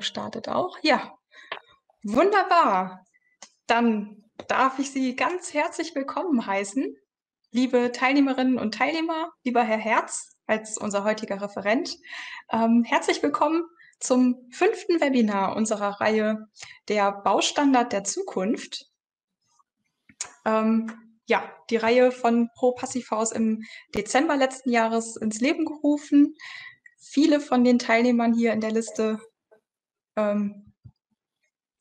Startet auch. Ja, wunderbar. Dann darf ich Sie ganz herzlich willkommen heißen, liebe Teilnehmerinnen und Teilnehmer, lieber Herr Herz als unser heutiger Referent. Ähm, herzlich willkommen zum fünften Webinar unserer Reihe Der Baustandard der Zukunft. Ähm, ja, die Reihe von Pro Passivhaus im Dezember letzten Jahres ins Leben gerufen viele von den Teilnehmern hier in der Liste, ähm,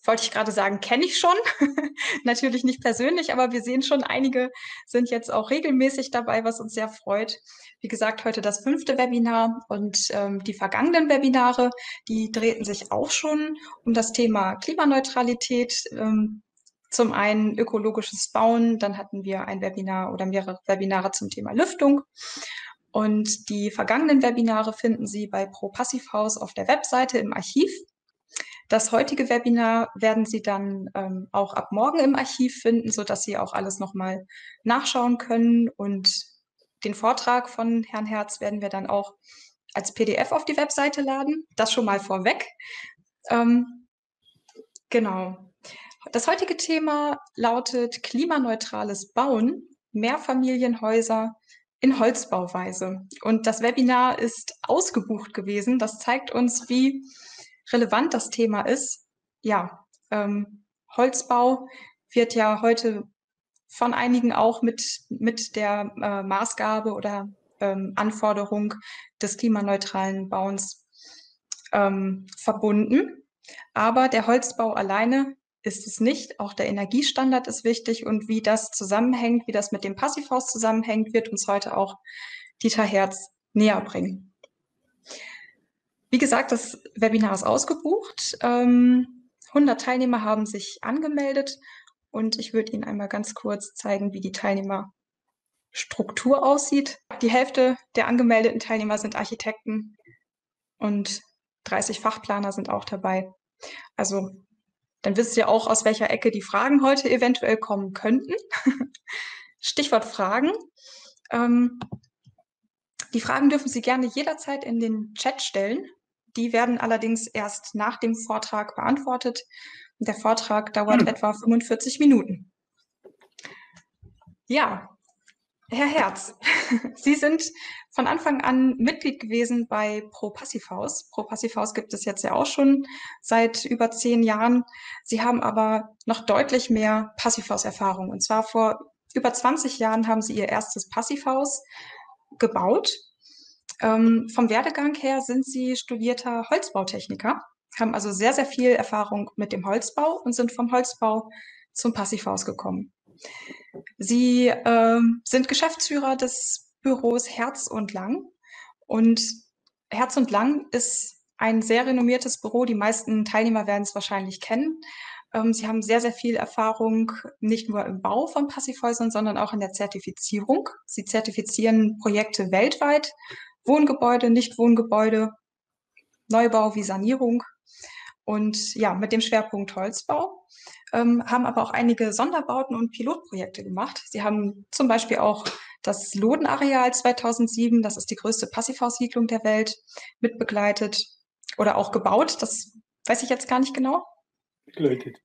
wollte ich gerade sagen, kenne ich schon. Natürlich nicht persönlich, aber wir sehen schon, einige sind jetzt auch regelmäßig dabei, was uns sehr freut. Wie gesagt, heute das fünfte Webinar und ähm, die vergangenen Webinare, die drehten sich auch schon um das Thema Klimaneutralität. Ähm, zum einen ökologisches Bauen, dann hatten wir ein Webinar oder mehrere Webinare zum Thema Lüftung und die vergangenen Webinare finden Sie bei Pro Passivhaus auf der Webseite im Archiv. Das heutige Webinar werden Sie dann ähm, auch ab morgen im Archiv finden, so dass Sie auch alles nochmal nachschauen können. Und den Vortrag von Herrn Herz werden wir dann auch als PDF auf die Webseite laden. Das schon mal vorweg. Ähm, genau. Das heutige Thema lautet klimaneutrales Bauen, Mehrfamilienhäuser in Holzbauweise. Und das Webinar ist ausgebucht gewesen. Das zeigt uns, wie relevant das Thema ist. Ja, ähm, Holzbau wird ja heute von einigen auch mit, mit der äh, Maßgabe oder ähm, Anforderung des klimaneutralen Bauens ähm, verbunden. Aber der Holzbau alleine ist es nicht. Auch der Energiestandard ist wichtig und wie das zusammenhängt, wie das mit dem Passivhaus zusammenhängt, wird uns heute auch Dieter Herz näher bringen. Wie gesagt, das Webinar ist ausgebucht. 100 ähm, Teilnehmer haben sich angemeldet und ich würde Ihnen einmal ganz kurz zeigen, wie die Teilnehmerstruktur aussieht. Die Hälfte der angemeldeten Teilnehmer sind Architekten und 30 Fachplaner sind auch dabei. Also dann wisst ihr auch, aus welcher Ecke die Fragen heute eventuell kommen könnten. Stichwort Fragen. Ähm, die Fragen dürfen Sie gerne jederzeit in den Chat stellen. Die werden allerdings erst nach dem Vortrag beantwortet. Der Vortrag dauert hm. etwa 45 Minuten. Ja, Herr Herz, Sie sind von Anfang an Mitglied gewesen bei Pro Passivhaus. Pro Passivhaus gibt es jetzt ja auch schon seit über zehn Jahren. Sie haben aber noch deutlich mehr Passivhaus-Erfahrung. Und zwar vor über 20 Jahren haben Sie Ihr erstes Passivhaus gebaut. Ähm, vom Werdegang her sind Sie studierter Holzbautechniker, haben also sehr, sehr viel Erfahrung mit dem Holzbau und sind vom Holzbau zum Passivhaus gekommen. Sie äh, sind Geschäftsführer des Büros Herz und Lang. Und Herz und Lang ist ein sehr renommiertes Büro. Die meisten Teilnehmer werden es wahrscheinlich kennen. Ähm, sie haben sehr, sehr viel Erfahrung, nicht nur im Bau von Passivhäusern, sondern auch in der Zertifizierung. Sie zertifizieren Projekte weltweit, Wohngebäude, Nichtwohngebäude, Neubau wie Sanierung und ja, mit dem Schwerpunkt Holzbau ähm, haben aber auch einige Sonderbauten und Pilotprojekte gemacht. Sie haben zum Beispiel auch das Lodenareal 2007, das ist die größte Passivhaussiedlung der Welt, mitbegleitet oder auch gebaut. Das weiß ich jetzt gar nicht genau. Begleitet.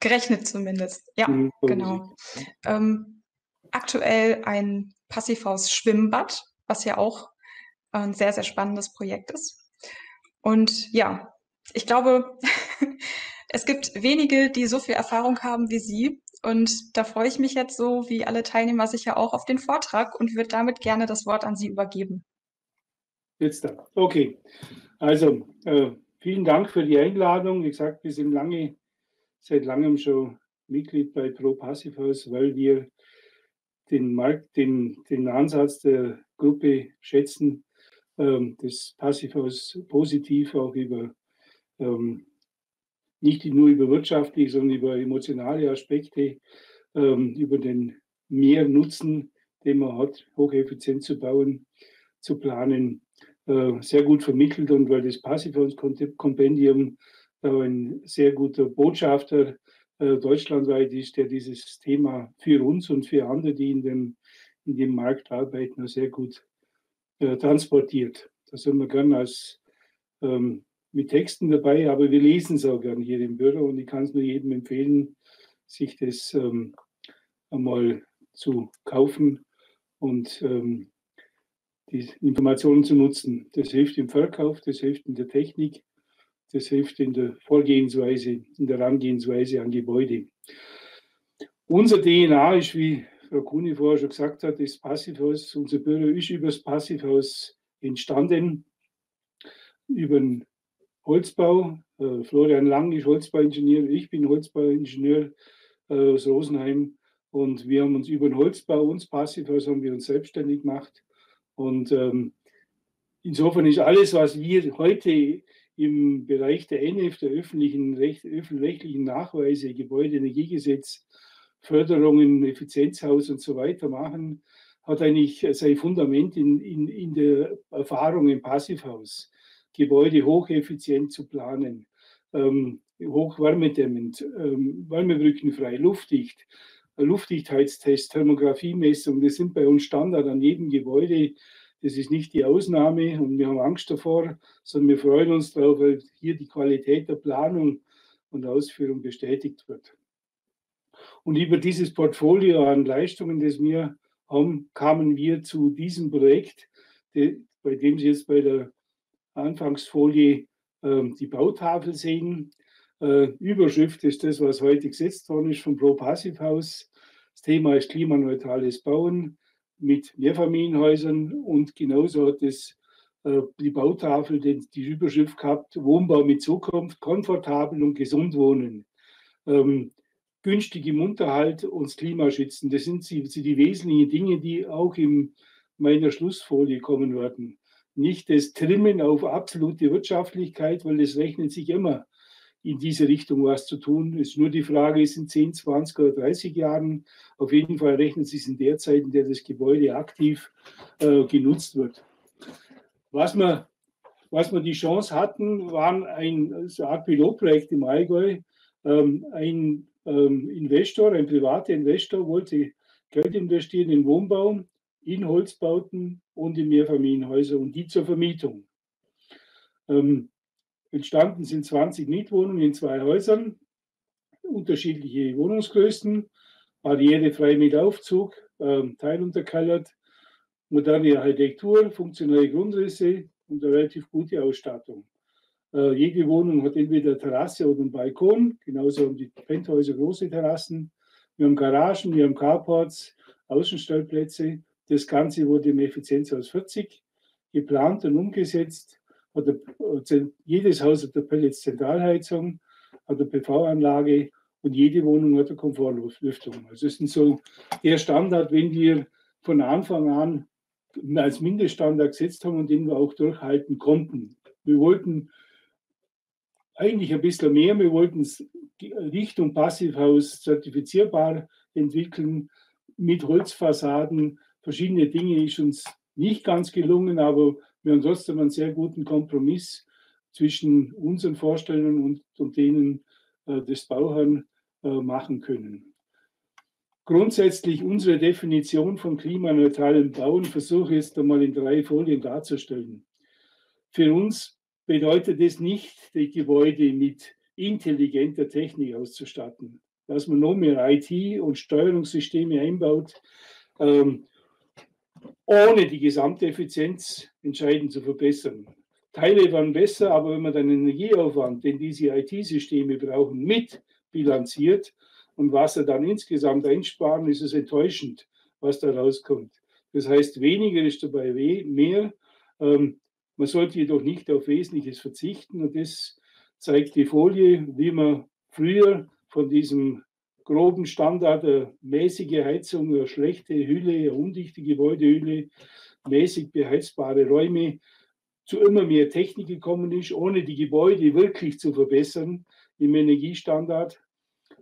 Gerechnet zumindest. Ja, mhm, genau. Ähm, aktuell ein Passivhaus Schwimmbad, was ja auch ein sehr, sehr spannendes Projekt ist. Und ja, ich glaube, es gibt wenige, die so viel Erfahrung haben wie Sie. Und da freue ich mich jetzt so, wie alle Teilnehmer sicher auch auf den Vortrag und würde damit gerne das Wort an Sie übergeben. Jetzt da. Okay. Also, äh, vielen Dank für die Einladung. Wie gesagt, wir sind lange, seit langem schon Mitglied bei Pro Passivhaus, weil wir den Markt, den, den Ansatz der Gruppe schätzen, ähm, das Passivhaus positiv auch über ähm, nicht nur über wirtschaftliche, sondern über emotionale Aspekte, ähm, über den Mehrnutzen, den man hat, hocheffizient zu bauen, zu planen, äh, sehr gut vermittelt und weil das Passivhaus-Kompendium ein sehr guter Botschafter äh, deutschlandweit ist, der dieses Thema für uns und für andere, die in dem, in dem Markt arbeiten, sehr gut äh, transportiert. Da sind wir gern als ähm, mit Texten dabei, aber wir lesen es auch gern hier im Büro und ich kann es nur jedem empfehlen, sich das ähm, einmal zu kaufen und ähm, die Informationen zu nutzen. Das hilft im Verkauf, das hilft in der Technik, das hilft in der Vorgehensweise, in der Herangehensweise an Gebäude. Unser DNA ist, wie Frau Kuni vorher schon gesagt hat, das Passivhaus. Unser Büro ist über das Passivhaus entstanden, über den Holzbau. Äh, Florian Lang ist Holzbauingenieur, ich bin Holzbauingenieur äh, aus Rosenheim. Und wir haben uns über den Holzbau, uns Passivhaus, haben wir uns selbstständig gemacht. Und ähm, insofern ist alles, was wir heute im Bereich der NF, der öffentlichen, Recht, öffentlich-rechtlichen Nachweise, Gebäudeenergiegesetz, Förderungen, Effizienzhaus und so weiter machen, hat eigentlich sein Fundament in, in, in der Erfahrung im Passivhaus. Gebäude hocheffizient zu planen, ähm, hochwärmedämmend, ähm, wärmebrückenfrei, luftdicht, Luftdichtheitstest, Thermografiemessung, das sind bei uns Standard an jedem Gebäude. Das ist nicht die Ausnahme und wir haben Angst davor, sondern wir freuen uns darauf, weil hier die Qualität der Planung und Ausführung bestätigt wird. Und über dieses Portfolio an Leistungen, das wir haben, kamen wir zu diesem Projekt, bei dem Sie jetzt bei der Anfangsfolie äh, die Bautafel sehen. Äh, Überschrift ist das, was heute gesetzt worden ist vom Pro Passivhaus. Das Thema ist klimaneutrales Bauen mit Mehrfamilienhäusern und genauso hat es äh, die Bautafel die, die Überschrift gehabt, Wohnbau mit Zukunft, komfortabel und gesund wohnen. Ähm, günstig im Unterhalt und das Klima schützen. Das sind die, wesentlichen Dinge, die auch in meiner Schlussfolie kommen werden. Nicht das Trimmen auf absolute Wirtschaftlichkeit, weil es rechnet sich immer in diese Richtung was zu tun. Es ist nur die Frage, ist in 10, 20 oder 30 Jahren. Auf jeden Fall rechnet sich in der Zeit, in der das Gebäude aktiv äh, genutzt wird. Was wir, was wir die Chance hatten, waren ein so Art Pilotprojekt im Allgäu. Ähm, ein ähm, Investor, ein privater Investor wollte Geld investieren in Wohnbau, in Holzbauten und in Mehrfamilienhäuser und die zur Vermietung. Ähm, Entstanden sind 20 Mietwohnungen in zwei Häusern, unterschiedliche Wohnungsgrößen, barrierefrei mit Aufzug, ähm, teilunterkellert, moderne Architektur, funktionelle Grundrisse und eine relativ gute Ausstattung. Äh, jede Wohnung hat entweder eine Terrasse oder einen Balkon, genauso haben die Penthäuser große Terrassen. Wir haben Garagen, wir haben Carports, Außenstellplätze. Das Ganze wurde im Effizienzhaus 40 geplant und umgesetzt hat eine, jedes Haus hat eine Pellets-Zentralheizung, hat eine PV-Anlage und jede Wohnung hat eine Komfortlüftung. Also das ist so der Standard, wenn wir von Anfang an als Mindeststandard gesetzt haben und den wir auch durchhalten konnten. Wir wollten eigentlich ein bisschen mehr. Wir wollten es Richtung Passivhaus zertifizierbar entwickeln mit Holzfassaden. Verschiedene Dinge ist uns nicht ganz gelungen, aber wir haben trotzdem einen sehr guten Kompromiss zwischen unseren Vorstellungen und, und denen äh, des Bauherrn äh, machen können. Grundsätzlich unsere Definition von klimaneutralem Bauen versuche ich jetzt einmal in drei Folien darzustellen. Für uns bedeutet es nicht, die Gebäude mit intelligenter Technik auszustatten, dass man noch mehr IT und Steuerungssysteme einbaut, ähm, ohne die Gesamteffizienz entscheidend zu verbessern. Teile waren besser, aber wenn man den Energieaufwand, den diese IT-Systeme brauchen, mit bilanziert und was er dann insgesamt einsparen, ist es enttäuschend, was da rauskommt. Das heißt, weniger ist dabei mehr. Ähm, man sollte jedoch nicht auf Wesentliches verzichten und das zeigt die Folie, wie man früher von diesem groben Standard, eine mäßige Heizung, eine schlechte Hülle, eine undichte Gebäudehülle, mäßig beheizbare Räume, zu immer mehr Technik gekommen ist, ohne die Gebäude wirklich zu verbessern im Energiestandard,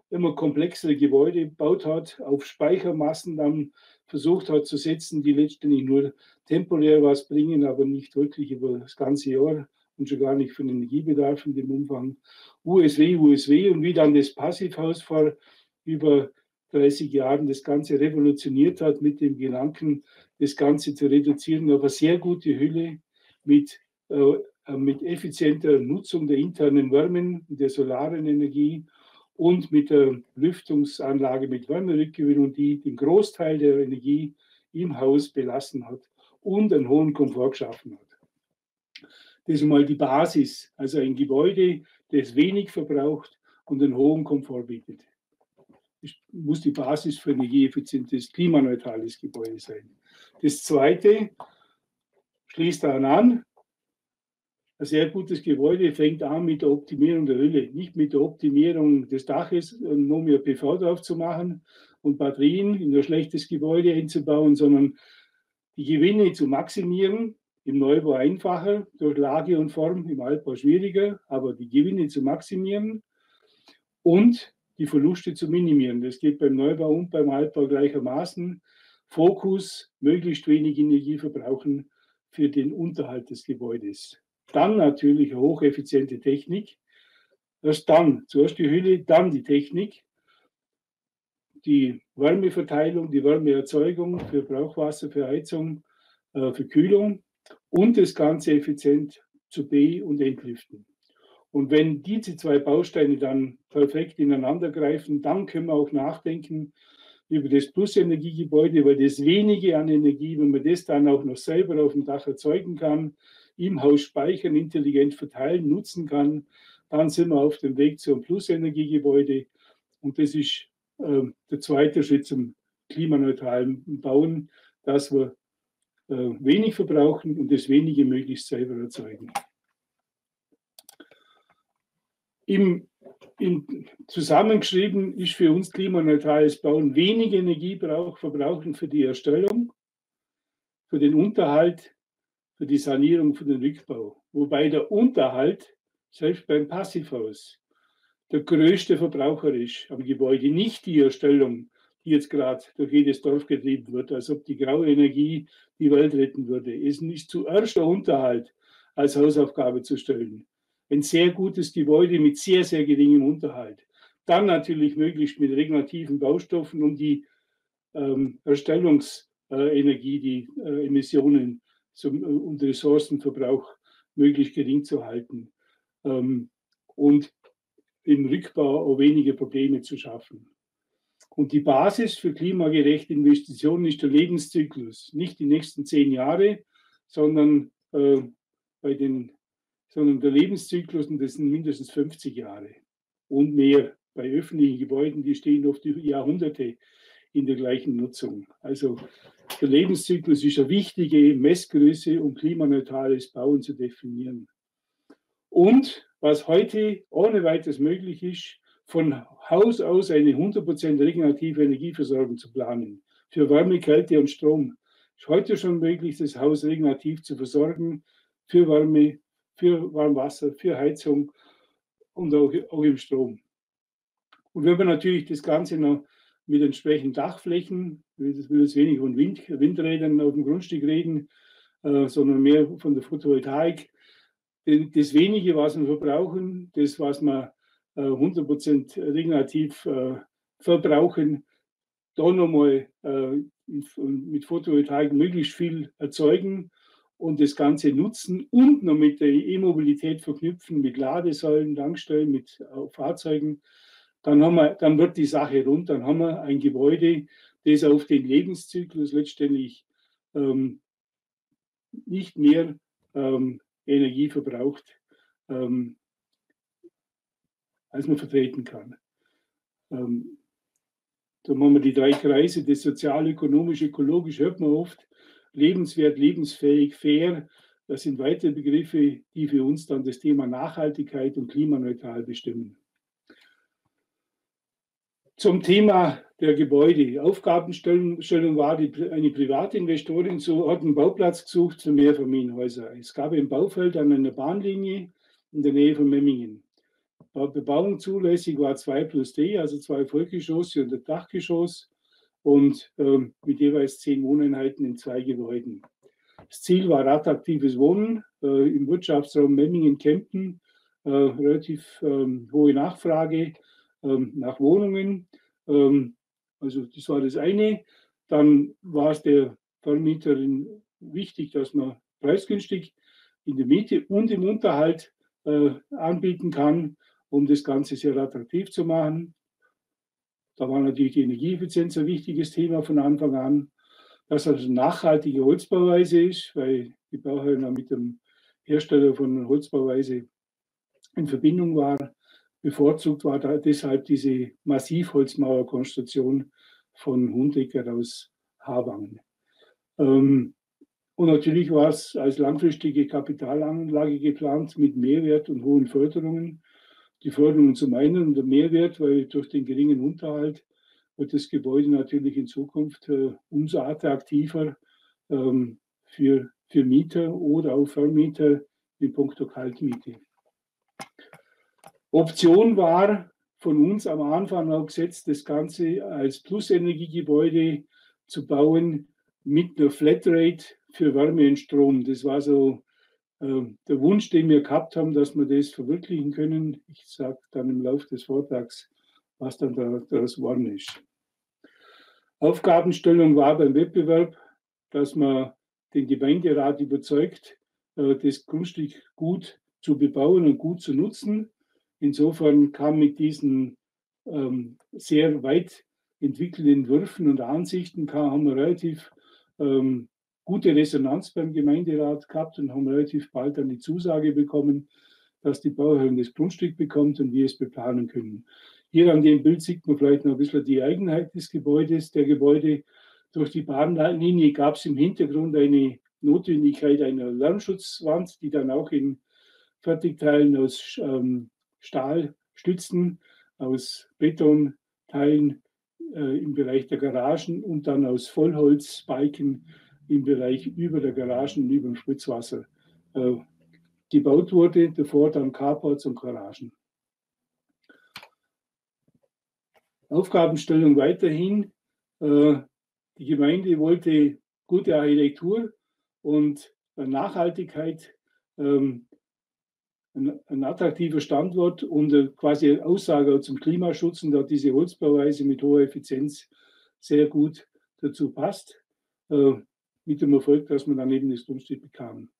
immer komplexere Gebäude gebaut hat, auf Speichermassen dann versucht hat zu setzen, die letztendlich nur temporär was bringen, aber nicht wirklich über das ganze Jahr und schon gar nicht für den Energiebedarf in dem Umfang. USW, USW und wie dann das Passivhaus vor über 30 Jahren das Ganze revolutioniert hat mit dem Gedanken, das Ganze zu reduzieren eine sehr gute Hülle mit äh, mit effizienter Nutzung der internen Wärmen, der solaren Energie und mit der Lüftungsanlage mit Wärmerückgewinnung, die den Großteil der Energie im Haus belassen hat und einen hohen Komfort geschaffen hat. Das ist mal die Basis, also ein Gebäude, das wenig verbraucht und einen hohen Komfort bietet. Das muss die Basis für ein energieeffizientes, klimaneutrales Gebäude sein. Das zweite schließt daran an, ein sehr gutes Gebäude fängt an mit der Optimierung der Hülle, nicht mit der Optimierung des Daches, nur mehr PV drauf zu machen und Batterien in ein schlechtes Gebäude einzubauen, sondern die Gewinne zu maximieren. Im Neubau einfacher, durch Lage und Form, im Altbau schwieriger, aber die Gewinne zu maximieren und die Verluste zu minimieren. Das geht beim Neubau und beim Altbau gleichermaßen. Fokus, möglichst wenig Energie verbrauchen für den Unterhalt des Gebäudes. Dann natürlich hocheffiziente Technik. Erst dann, zuerst die Hülle, dann die Technik. Die Wärmeverteilung, die Wärmeerzeugung für Brauchwasser, für Heizung, äh, für Kühlung und das Ganze effizient zu B- und Entlüften. Und wenn diese zwei Bausteine dann perfekt ineinander greifen, dann können wir auch nachdenken über das Plusenergiegebäude, weil das wenige an Energie, wenn man das dann auch noch selber auf dem Dach erzeugen kann, im Haus speichern, intelligent verteilen, nutzen kann, dann sind wir auf dem Weg zu einem Plusenergiegebäude. Und das ist äh, der zweite Schritt zum klimaneutralen Bauen, dass wir äh, wenig verbrauchen und das wenige möglichst selber erzeugen. Im, im zusammengeschrieben ist für uns klimaneutrales Bauen wenig Energie verbrauchen für die Erstellung, für den Unterhalt für die Sanierung, für den Rückbau. Wobei der Unterhalt, selbst beim Passivhaus, der größte Verbraucher ist am Gebäude, nicht die Erstellung, die jetzt gerade durch jedes Dorf getrieben wird, als ob die graue Energie die Welt retten würde. Es ist zuerst der Unterhalt als Hausaufgabe zu stellen. Ein sehr gutes Gebäude mit sehr, sehr geringem Unterhalt. Dann natürlich möglichst mit regulativen Baustoffen, um die ähm, Erstellungsenergie, die äh, Emissionen zum, um den Ressourcenverbrauch möglichst gering zu halten ähm, und im Rückbau auch weniger Probleme zu schaffen. Und die Basis für klimagerechte Investitionen ist der Lebenszyklus. Nicht die nächsten zehn Jahre, sondern, äh, bei den, sondern der Lebenszyklus, und das sind mindestens 50 Jahre und mehr. Bei öffentlichen Gebäuden, die stehen oft Jahrhunderte in der gleichen Nutzung. Also der Lebenszyklus ist eine wichtige Messgröße, um klimaneutrales Bauen zu definieren. Und was heute ohne weiteres möglich ist, von Haus aus eine 100% regenerative Energieversorgung zu planen. Für Wärme, Kälte und Strom. Ist heute schon möglich, das Haus regenerativ zu versorgen. Für Wärme, für Warmwasser, für Heizung und auch, auch im Strom. Und wenn wir natürlich das Ganze noch mit entsprechenden Dachflächen. Ich will jetzt wenig von Wind, Windrädern auf dem Grundstück reden, äh, sondern mehr von der Photovoltaik. Das wenige, was wir verbrauchen, das, was wir äh, 100% regenerativ äh, verbrauchen, da nochmal äh, mit Photovoltaik möglichst viel erzeugen und das Ganze nutzen und noch mit der E-Mobilität verknüpfen, mit Ladesäulen, Tankstellen, mit äh, Fahrzeugen dann, haben wir, dann wird die Sache rund, dann haben wir ein Gebäude, das auf den Lebenszyklus letztendlich ähm, nicht mehr ähm, Energie verbraucht, ähm, als man vertreten kann. Ähm, dann haben wir die drei Kreise, das sozial, ökonomisch, ökologisch, hört man oft, lebenswert, lebensfähig, fair. Das sind weitere Begriffe, die für uns dann das Thema Nachhaltigkeit und klimaneutral bestimmen. Zum Thema der Gebäude. Aufgabenstellung war, die, eine Privatinvestorin so, hat einen Bauplatz gesucht für Mehrfamilienhäuser. Es gab ein Baufeld an einer Bahnlinie in der Nähe von Memmingen. Bebauung zulässig war 2 plus D, also zwei Vollgeschosse und ein Dachgeschoss und äh, mit jeweils zehn Wohneinheiten in zwei Gebäuden. Das Ziel war attraktives Wohnen äh, im Wirtschaftsraum Memmingen-Kempten, äh, relativ ähm, hohe Nachfrage ähm, nach Wohnungen. Ähm, also das war das eine. Dann war es der Vermieterin wichtig, dass man preisgünstig in der Miete und im Unterhalt äh, anbieten kann, um das Ganze sehr attraktiv zu machen. Da war natürlich die Energieeffizienz ein wichtiges Thema von Anfang an, dass es also nachhaltige Holzbauweise ist, weil die Bauherren mit dem Hersteller von Holzbauweise in Verbindung war. Bevorzugt war da deshalb diese Massivholzmauerkonstruktion von Hundecker aus Havangen. Ähm, und natürlich war es als langfristige Kapitalanlage geplant mit Mehrwert und hohen Förderungen. Die Förderungen zum einen und der Mehrwert, weil durch den geringen Unterhalt wird das Gebäude natürlich in Zukunft äh, umso attraktiver ähm, für, für Mieter oder auch Vermieter in puncto Kaltmiete. Option war von uns am Anfang auch gesetzt, das Ganze als Plusenergiegebäude zu bauen mit einer Flatrate für Wärme und Strom. Das war so äh, der Wunsch, den wir gehabt haben, dass wir das verwirklichen können. Ich sage dann im Laufe des Vortrags, was dann daraus geworden ist. Aufgabenstellung war beim Wettbewerb, dass man den Gemeinderat überzeugt, äh, das Grundstück gut zu bebauen und gut zu nutzen. Insofern kam mit diesen ähm, sehr weit entwickelten Entwürfen und Ansichten kam, haben wir relativ ähm, gute Resonanz beim Gemeinderat gehabt und haben relativ bald dann die Zusage bekommen, dass die Bauherrin das Grundstück bekommt und wir es beplanen können. Hier an dem Bild sieht man vielleicht noch ein bisschen die Eigenheit des Gebäudes. Der Gebäude durch die Bahnlinie gab es im Hintergrund eine Notwendigkeit einer Lärmschutzwand, die dann auch in Fertigteilen aus ähm, Stahlstützen, aus Betonteilen äh, im Bereich der Garagen und dann aus Vollholzbalken im Bereich über der Garagen und über dem Spritzwasser äh, gebaut wurde, davor dann Carports und Garagen. Aufgabenstellung weiterhin. Äh, die Gemeinde wollte gute Architektur und Nachhaltigkeit, ähm, ein, attraktiver Standort und quasi Aussage zum Klimaschutz und da diese Holzbauweise mit hoher Effizienz sehr gut dazu passt, äh, mit dem Erfolg, dass man dann eben das Grundstück bekam.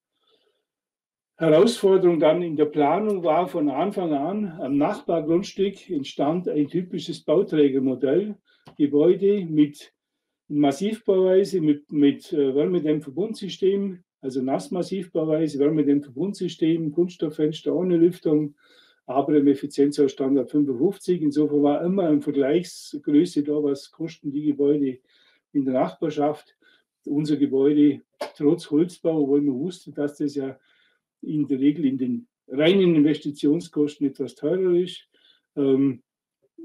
Herausforderung dann in der Planung war von Anfang an, am Nachbargrundstück entstand ein typisches Bauträgermodell, Gebäude mit Massivbauweise, mit, mit äh, Wärmedämmverbundsystem, also Nassmassivbauweise, Wärmedämmverbundsystem, Kunststofffenster ohne Lüftung, aber im Effizienzstandard 55. Insofern war immer eine Vergleichsgröße da, was kosten die Gebäude in der Nachbarschaft. Unser Gebäude trotz Holzbau, obwohl man wusste, dass das ja in der Regel in den reinen Investitionskosten etwas teurer ist, ähm,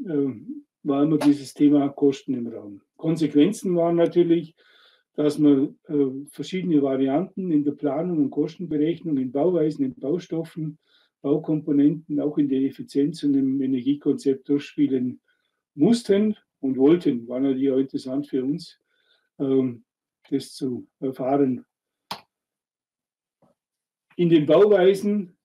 ähm, war immer dieses Thema Kosten im Raum. Konsequenzen waren natürlich, dass man äh, verschiedene Varianten in der Planung und Kostenberechnung, in Bauweisen, in Baustoffen, Baukomponenten, auch in der Effizienz und im Energiekonzept durchspielen mussten und wollten. War natürlich auch interessant für uns, ähm, das zu erfahren in den Bauweisen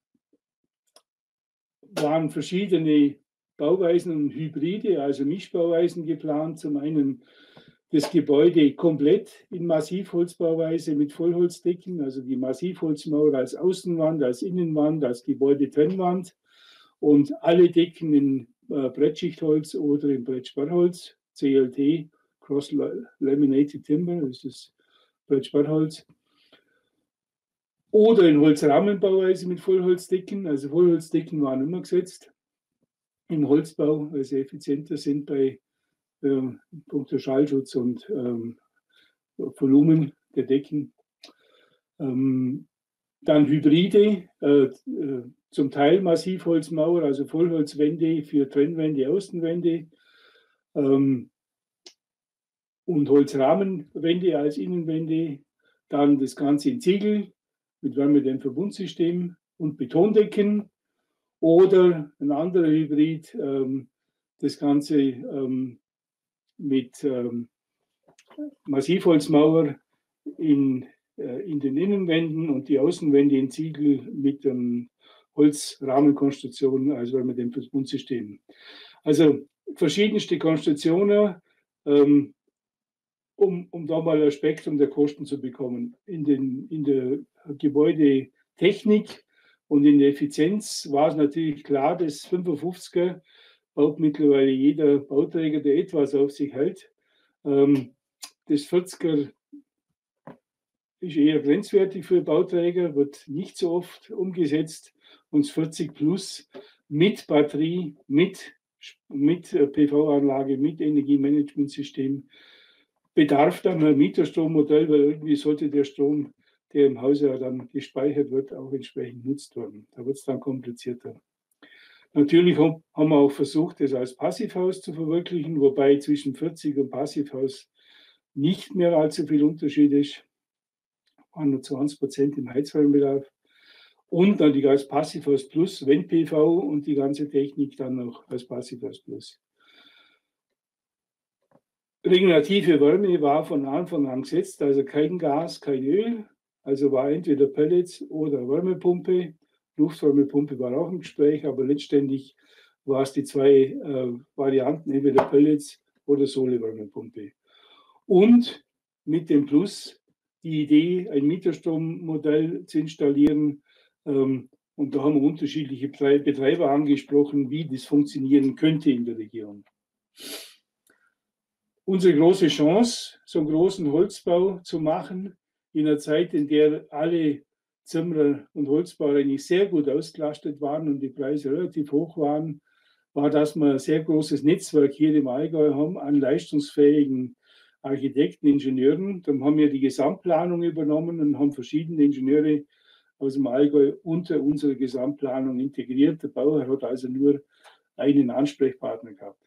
waren verschiedene Bauweisen und Hybride, also Mischbauweisen geplant. Zum einen das Gebäude komplett in Massivholzbauweise mit Vollholzdecken, also die Massivholzmauer als Außenwand, als Innenwand, als Gebäudetrennwand und alle Decken in äh, Brettschichtholz oder in Brettsparrholz, CLT, Cross Laminated Timber, das ist Brettsparrholz oder in Holzrahmenbauweise mit Vollholzdecken. Also Vollholzdecken waren immer gesetzt im Holzbau, weil sie effizienter sind bei äh, Punkt Schallschutz und ähm, Volumen der Decken. Ähm, dann Hybride, äh, äh, zum Teil Massivholzmauer, also Vollholzwände für Trennwände, Außenwände ähm, und Holzrahmenwände als Innenwände. Dann das Ganze in Ziegel, mit Wärmedämmverbundsystem und Betondecken oder ein anderer Hybrid, ähm, das Ganze ähm, mit ähm, Massivholzmauer in, äh, in den Innenwänden und die Außenwände in Ziegel mit ähm, Holzrahmenkonstruktion, also Wärmedämmverbundsystem. Also verschiedenste Konstruktionen, ähm, um, um da mal ein Spektrum der Kosten zu bekommen. In, den, in der Gebäude Technik und in der Effizienz war es natürlich klar, das 55er baut mittlerweile jeder Bauträger, der etwas auf sich hält. Ähm, das 40er ist eher grenzwertig für Bauträger, wird nicht so oft umgesetzt. Und das 40 Plus mit Batterie, mit, mit PV-Anlage, mit Energiemanagementsystem bedarf dann ein Mieterstrommodell, weil irgendwie sollte der Strom, der im Hause dann gespeichert wird, auch entsprechend genutzt werden. Da wird es dann komplizierter. Natürlich haben wir auch versucht, das als Passivhaus zu verwirklichen, wobei zwischen 40 und Passivhaus nicht mehr allzu viel Unterschied ist. Waren nur 20 Prozent im Heizwärmebedarf. Und dann die als Passivhaus Plus, wenn PV und die ganze Technik dann noch als Passivhaus Plus. Regenerative Wärme war von Anfang an gesetzt, also kein Gas, kein Öl. Also war entweder Pellets oder Wärmepumpe. Luftwärmepumpe war auch im Gespräch, aber letztendlich war es die zwei äh, Varianten, entweder Pellets oder Sohlewärmepumpe. Und mit dem Plus die Idee, ein Mieterstrommodell zu installieren. Ähm, und da haben wir unterschiedliche Betreiber angesprochen, wie das funktionieren könnte in der Region. Unsere große Chance, so einen großen Holzbau zu machen, in einer Zeit, in der alle Zimmerer und Holzbauer eigentlich sehr gut ausgelastet waren und die Preise relativ hoch waren, war, dass wir ein sehr großes Netzwerk hier im Allgäu haben an leistungsfähigen Architekten, Ingenieuren. Dann haben wir die Gesamtplanung übernommen und haben verschiedene Ingenieure aus dem Allgäu unter unsere Gesamtplanung integriert. Der Bauer hat also nur einen Ansprechpartner gehabt.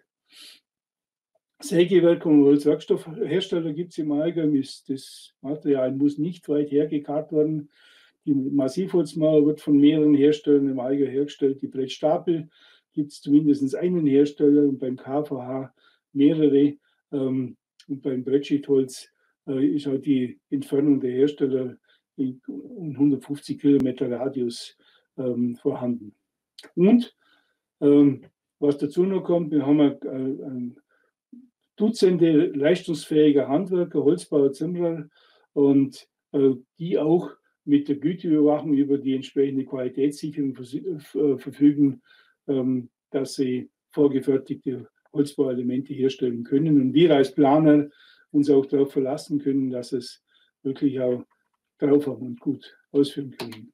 Sägewerk und Holzwerkstoffhersteller gibt es im Allgäu. Das Material muss nicht weit hergekarrt werden. Die Massivholzmauer wird von mehreren Herstellern im Allgäu hergestellt. Die Brettstapel gibt es zumindest einen Hersteller und beim KVH mehrere. Ähm, und beim Brettschichtholz äh, ist auch die Entfernung der Hersteller in 150 Kilometer Radius ähm, vorhanden. Und ähm, was dazu noch kommt, wir haben ein, Dutzende leistungsfähiger Handwerker, Holzbauer, Zimmerer und äh, die auch mit der Güteüberwachung über die entsprechende Qualitätssicherung äh, verfügen, ähm, dass sie vorgefertigte Holzbauelemente herstellen können. Und wir als Planer uns auch darauf verlassen können, dass es wirklich auch drauf haben und gut ausführen können.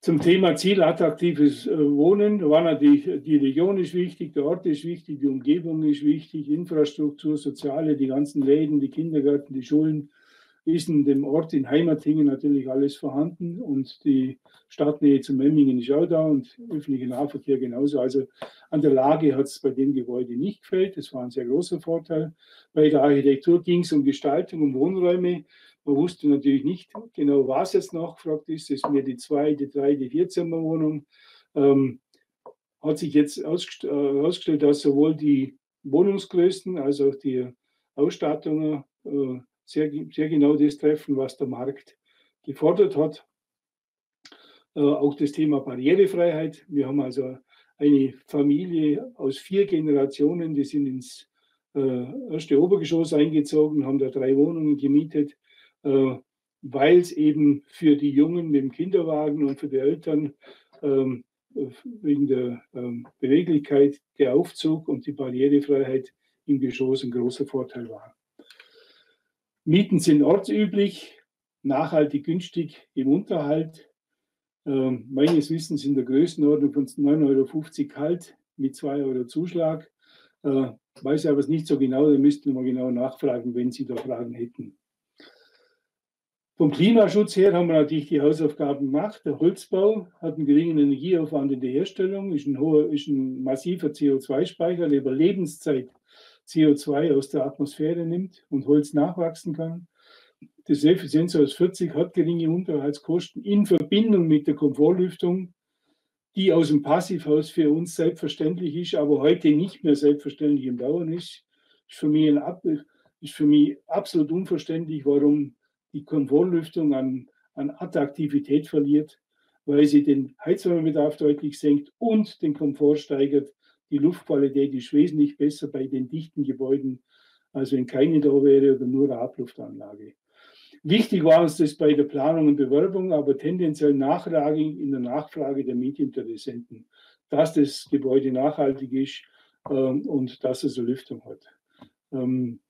Zum Thema zielattraktives äh, Wohnen war natürlich, die Region ist wichtig, der Ort ist wichtig, die Umgebung ist wichtig, Infrastruktur, Soziale, die ganzen Läden, die Kindergärten, die Schulen, ist in dem Ort in Heimatingen natürlich alles vorhanden und die Stadtnähe zu Memmingen ist auch da und öffentlicher Nahverkehr genauso. Also an der Lage hat es bei dem Gebäude nicht gefällt. Das war ein sehr großer Vorteil. Bei der Architektur ging es um Gestaltung, um Wohnräume. Man wusste natürlich nicht genau, was jetzt nachgefragt ist. Es ist mir die zwei, die drei, die Vierzimmerwohnung. Ähm, hat sich jetzt herausgestellt, dass sowohl die Wohnungsgrößen als auch die Ausstattungen äh, sehr, sehr genau das treffen, was der Markt gefordert hat. Äh, auch das Thema Barrierefreiheit. Wir haben also eine Familie aus vier Generationen, die sind ins äh, erste Obergeschoss eingezogen, haben da drei Wohnungen gemietet äh, weil es eben für die Jungen mit dem Kinderwagen und für die Eltern ähm, wegen der ähm, Beweglichkeit der Aufzug und die Barrierefreiheit im Geschoss ein großer Vorteil war. Mieten sind ortsüblich, nachhaltig günstig im Unterhalt. Ähm, meines Wissens in der Größenordnung von 9,50 Euro kalt mit 2 Euro Zuschlag. Äh, weiß aber nicht so genau, da müssten wir genau nachfragen, wenn Sie da Fragen hätten. Vom Klimaschutz her haben wir natürlich die Hausaufgaben gemacht. Der Holzbau hat einen geringen Energieaufwand in der Herstellung, ist ein, hoher, ist ein massiver CO2-Speicher, der über Lebenszeit CO2 aus der Atmosphäre nimmt und Holz nachwachsen kann. Das Effizienz aus 40 hat geringe Unterhaltskosten in Verbindung mit der Komfortlüftung, die aus dem Passivhaus für uns selbstverständlich ist, aber heute nicht mehr selbstverständlich im Bauern ist. Ist für mich, ein, ist für mich absolut unverständlich, warum die Komfortlüftung an, an Attraktivität verliert, weil sie den Heizwärmebedarf deutlich senkt und den Komfort steigert. Die Luftqualität ist wesentlich besser bei den dichten Gebäuden, als wenn keine da wäre oder nur eine Abluftanlage. Wichtig war uns das bei der Planung und Bewerbung, aber tendenziell nachrangig in der Nachfrage der Mietinteressenten, dass das Gebäude nachhaltig ist ähm, und dass es eine Lüftung hat. Ähm,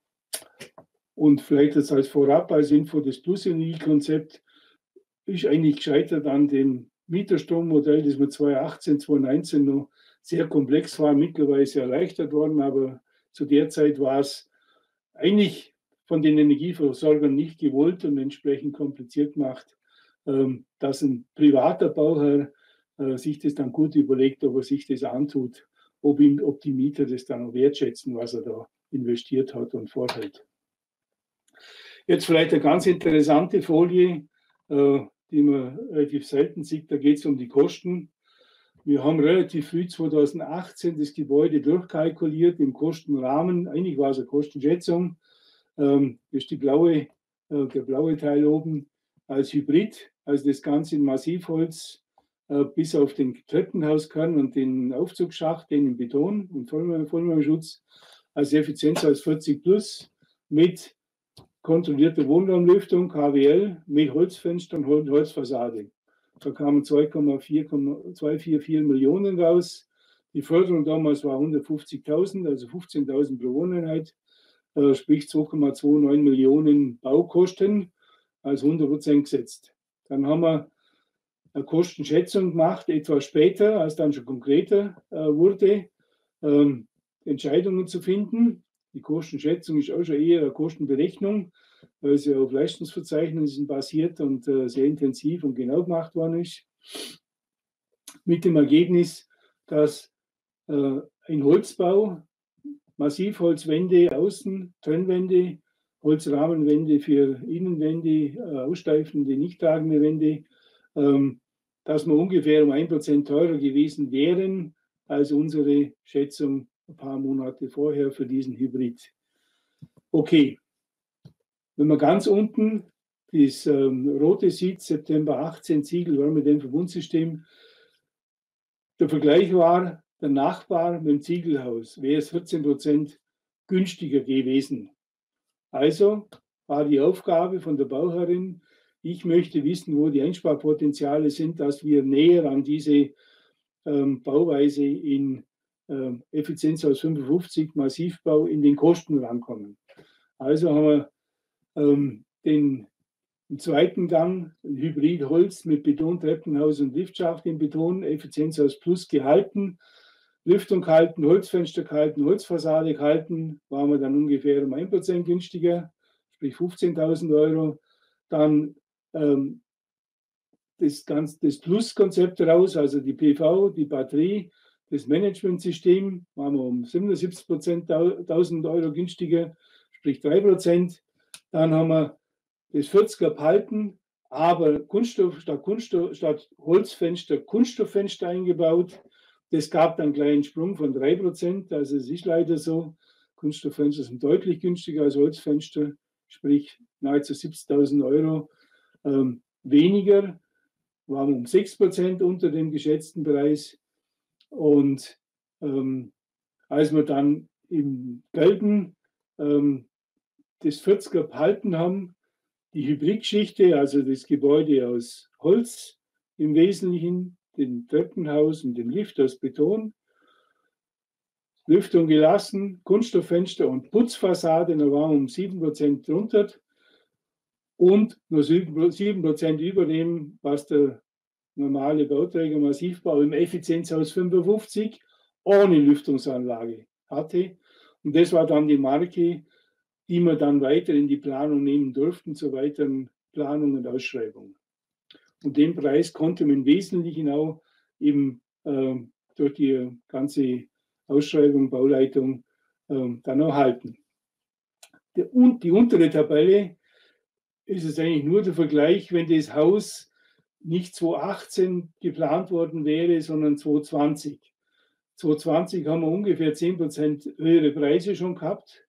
und vielleicht das als Vorab als Info, das Plus-Energie-Konzept ist eigentlich gescheitert an dem Mieterstrommodell, das wir 2018, 2019 noch sehr komplex war, mittlerweile erleichtert worden, aber zu der Zeit war es eigentlich von den Energieversorgern nicht gewollt und entsprechend kompliziert macht, ähm, dass ein privater Bauherr äh, sich das dann gut überlegt, ob er sich das antut, ob, ihm, ob die Mieter das dann auch wertschätzen, was er da investiert hat und vorhält. Jetzt vielleicht eine ganz interessante Folie, äh, die man relativ selten sieht. Da geht es um die Kosten. Wir haben relativ früh 2018 das Gebäude durchkalkuliert im Kostenrahmen. Eigentlich war es eine Kostenschätzung ähm, das ist die blaue, äh, der blaue Teil oben als Hybrid, also das Ganze in Massivholz äh, bis auf den Treppenhauskern und den Aufzugsschacht, den in Beton und Vollwärmeschutz als Effizienz als 40 plus mit kontrollierter Wohnraumlüftung, KWL, mit Holzfenstern und Holzfassade. Da kamen 2,244 Millionen raus. Die Förderung damals war 150.000, also 15.000 pro Wohneinheit. Äh, sprich 2,29 Millionen Baukosten als 100 Prozent gesetzt. Dann haben wir eine Kostenschätzung gemacht, etwas später, als dann schon konkreter äh, wurde, ähm, Entscheidungen zu finden. Die Kostenschätzung ist auch schon eher eine Kostenberechnung, weil sie auf Leistungsverzeichnissen basiert und äh, sehr intensiv und genau gemacht worden ist. Mit dem Ergebnis, dass äh, ein Holzbau Massivholzwände außen, Trennwände, Holzrahmenwände für Innenwände, äh, aussteifende, nicht tragende Wände, ähm, dass wir ungefähr um ein Prozent teurer gewesen wären als unsere Schätzung ein paar Monate vorher für diesen Hybrid. Okay, wenn man ganz unten das ähm, rote sieht, September 18 Ziegel war mit dem Verbundsystem, der Vergleich war der Nachbar mit dem Ziegelhaus wäre es 14 Prozent günstiger gewesen. Also war die Aufgabe von der Bauherrin, ich möchte wissen, wo die Einsparpotenziale sind, dass wir näher an diese ähm, Bauweise in ähm, Effizienz aus 55 Massivbau in den Kosten rankommen. Also haben wir ähm, den zweiten Gang ein Hybridholz mit Betontreppenhaus und Liftschacht in Beton, Effizienz aus Plus gehalten. Lüftung kalten, Holzfenster kalten, Holzfassade kalten, waren wir dann ungefähr um 1% günstiger, sprich 15.000 Euro. Dann ähm, das, ganz, das Plus-Konzept raus, also die PV, die Batterie, das Managementsystem, waren wir um 77% 1.000 Euro günstiger, sprich 3%. Dann haben wir das 40er Palten, aber Kunststoff statt, Kunststoff, statt Holzfenster Kunststofffenster eingebaut. Das gab dann einen kleinen Sprung von 3%. Also es ist leider so, Kunststofffenster sind deutlich günstiger als Holzfenster, sprich nahezu 70.000 Euro ähm, weniger, waren um 6% unter dem geschätzten Preis. Und ähm, als wir dann im Gelben ähm, das 40er behalten haben, die Hybridgeschichte, also das Gebäude aus Holz im Wesentlichen, dem Treppenhaus und dem Lift aus Beton. Lüftung gelassen, Kunststofffenster und Putzfassade, da waren um 7% drunter und nur 7% über dem, was der normale Bauträger Massivbau im Effizienzhaus 55 ohne Lüftungsanlage hatte. Und das war dann die Marke, die wir dann weiter in die Planung nehmen durften zur weiteren Planung und Ausschreibung. Und den Preis konnte man im Wesentlichen auch eben äh, durch die ganze Ausschreibung, Bauleitung äh, dann auch halten. Die, und die untere Tabelle ist es eigentlich nur der Vergleich, wenn das Haus nicht 2018 geplant worden wäre, sondern 2020. 2020 haben wir ungefähr 10% höhere Preise schon gehabt.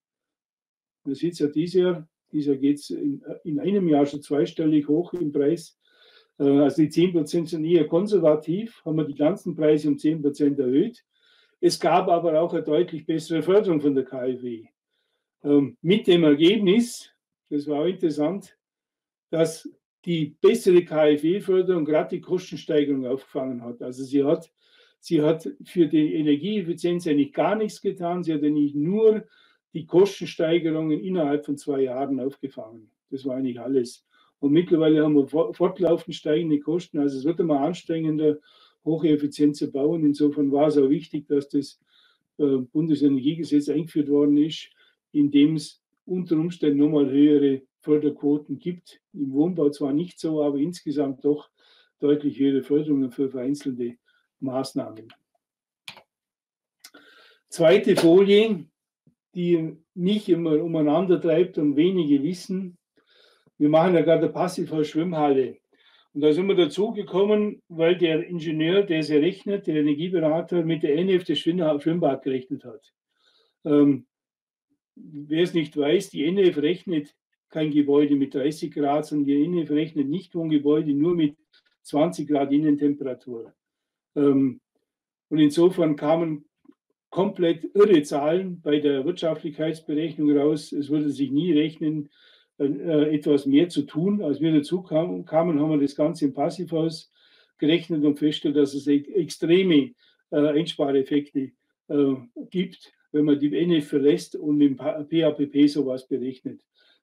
Man sieht es ja dieses Jahr, dieses Jahr geht es in, in, einem Jahr schon zweistellig hoch im Preis. Äh, also die 10% sind eher konservativ, haben wir die ganzen Preise um 10% erhöht. Es gab aber auch eine deutlich bessere Förderung von der KfW. Ähm, mit dem Ergebnis, das war auch interessant, dass die bessere KfW-Förderung gerade die Kostensteigerung aufgefangen hat. Also sie hat, sie hat für die Energieeffizienz eigentlich gar nichts getan. Sie hat eigentlich nur die Kostensteigerungen innerhalb von zwei Jahren aufgefangen. Das war eigentlich alles. Und mittlerweile haben wir fortlaufend steigende Kosten. Also es wird immer anstrengender, hohe Effizienz zu bauen. Insofern war es auch wichtig, dass das äh, Bundesenergiegesetz eingeführt worden ist, in dem es unter Umständen nochmal höhere Förderquoten gibt. Im Wohnbau zwar nicht so, aber insgesamt doch deutlich höhere Förderungen für vereinzelte Maßnahmen. Zweite Folie, die mich immer umeinander treibt und wenige wissen. Wir machen ja gerade eine Passivhaus-Schwimmhalle. Und da sind wir dazu gekommen, weil der Ingenieur, der sie rechnet, der Energieberater, mit der NF das Schwimmbad gerechnet hat. Ähm, wer es nicht weiß, die NF rechnet kein Gebäude mit 30 Grad, sondern die NF rechnet nicht Wohngebäude nur mit 20 Grad Innentemperatur. Ähm, und insofern kamen komplett irre Zahlen bei der Wirtschaftlichkeitsberechnung raus. Es würde sich nie rechnen, äh, etwas mehr zu tun. Als wir dazu kamen, haben wir das Ganze im Passivhaus gerechnet und festgestellt, dass es extreme äh, Einspareffekte äh, gibt, wenn man die NF verlässt und im PAPP sowas berechnet.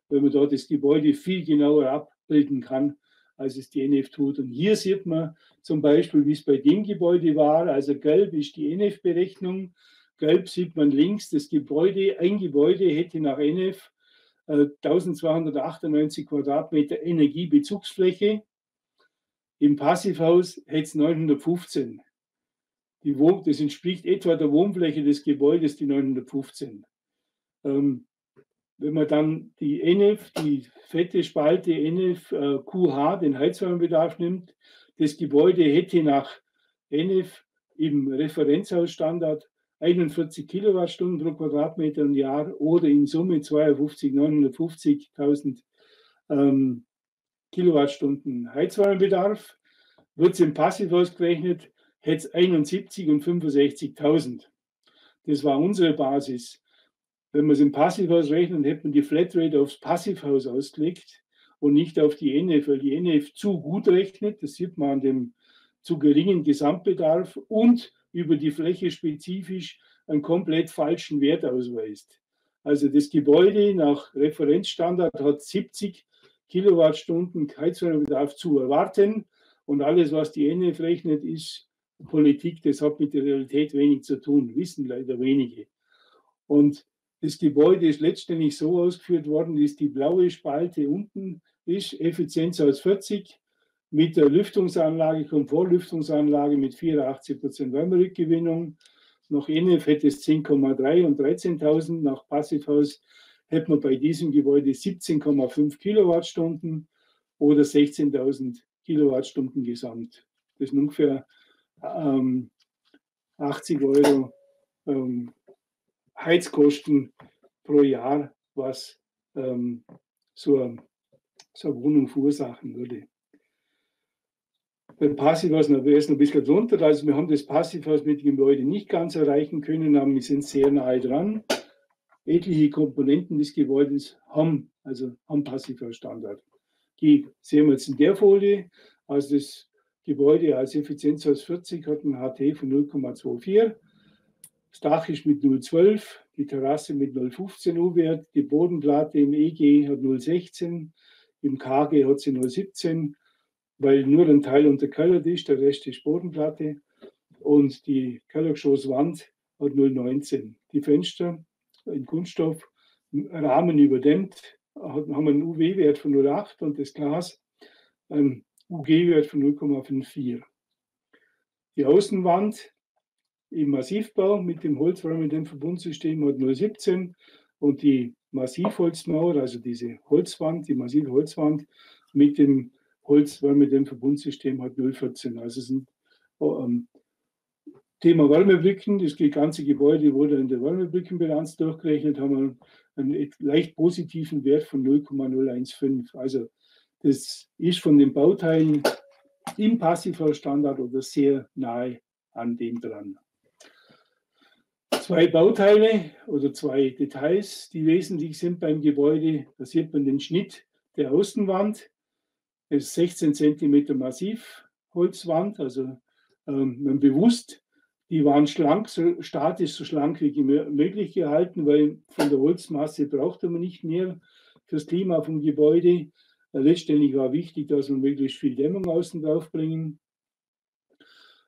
Wenn man dort das Gebäude viel genauer abbilden kann, als es die NF tut. Und hier sieht man zum Beispiel, wie es bei dem Gebäude war. Also gelb ist die NF-Berechnung. Gelb sieht man links das Gebäude. Ein Gebäude hätte nach NF 1298 äh, Quadratmeter Energiebezugsfläche. Im Passivhaus hätte es 915. Die Wohn das entspricht etwa der Wohnfläche des Gebäudes, die 915. Ähm, wenn man dann die NF, die fette Spalte NF äh, QH, den Heizwärmebedarf nimmt, das Gebäude hätte nach NF im Referenzhausstandard 41 Kilowattstunden pro Quadratmeter im Jahr oder in Summe 52, 950.000 ähm, Kilowattstunden Heizwärmebedarf. Wird es im Passiv ausgerechnet, hätte es 71 und 65.000. Das war unsere Basis. Wenn man es im Passivhaus rechnet, hätte man die Flatrate aufs Passivhaus ausgelegt und nicht auf die NF, weil die NF zu gut rechnet. Das sieht man an dem zu geringen Gesamtbedarf und über die Fläche spezifisch einen komplett falschen Wert ausweist. Also das Gebäude nach Referenzstandard hat 70 Kilowattstunden Heizwärmebedarf zu erwarten und alles, was die NF rechnet, ist Politik, das hat mit der Realität wenig zu tun, wissen leider wenige. Und das Gebäude ist letztendlich so ausgeführt worden, dass die blaue Spalte unten ist, Effizienz aus 40, mit der Lüftungsanlage, Komfortlüftungsanlage mit 84 Prozent Wärmerückgewinnung. Nach NF hätte es 10,3 und 13.000. Nach Passivhaus hätte man bei diesem Gebäude 17,5 Kilowattstunden oder 16.000 Kilowattstunden gesamt. Das sind ungefähr ähm, 80 Euro ähm, Heizkosten pro Jahr, was ähm, so eine Wohnung verursachen würde. Beim Passivhaus ist es noch ein bisschen drunter. Also wir haben das Passivhaus mit dem Gebäude nicht ganz erreichen können, aber wir sind sehr nahe dran. Etliche Komponenten des Gebäudes haben, also haben Passivhausstandard. Die sehen wir jetzt in der Folie. Also das Gebäude als Effizienzhaus 40 hat ein HT von 0,24. Das Dach ist mit 0,12, die Terrasse mit 0,15 U-Wert, die Bodenplatte im EG hat 0,16, im KG hat sie 0,17 weil nur ein Teil unterkellert ist, der Rest ist Bodenplatte und die Kellergeschosswand hat 0,19. Die Fenster in Kunststoff, Rahmen überdämmt, haben einen UW-Wert von 0,8 und das Glas einen UG-Wert von 0,54. Die Außenwand im Massivbau mit dem Holzwärmedämmverbundsystem hat 0,17 und die Massivholzmauer, also diese Holzwand, die massive Holzwand mit dem Holz, weil mit dem Verbundsystem hat 0,14. Also es ist ein ähm, Thema Wärmebrücken. Das ganze Gebäude wurde in der Wärmebrückenbilanz durchgerechnet, haben wir einen leicht positiven Wert von 0,015. Also das ist von den Bauteilen im Passivhausstandard oder sehr nahe an dem dran. Zwei Bauteile oder zwei Details, die wesentlich sind beim Gebäude. Da sieht man den Schnitt der Außenwand ist 16 cm Massivholzwand, also ähm, bewusst die waren schlank, so statisch so schlank wie möglich gehalten, weil von der Holzmasse brauchte man nicht mehr fürs Klima vom Gebäude. Letztendlich war wichtig, dass wir möglichst viel Dämmung außen drauf bringen.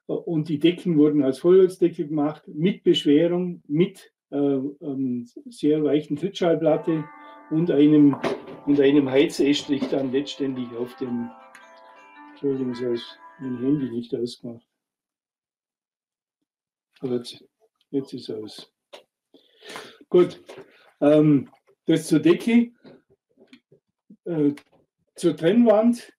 Und die Decken wurden als Vollholzdecke gemacht, mit Beschwerung, mit äh, ähm, sehr weichen Trittschallplatte und einem, und einem Heizestrich dann letztendlich auf dem, Entschuldigung, ich habe mein Handy nicht ausgemacht. Jetzt, jetzt ist aus. Gut, ähm, das zur Decke. Äh, zur Trennwand.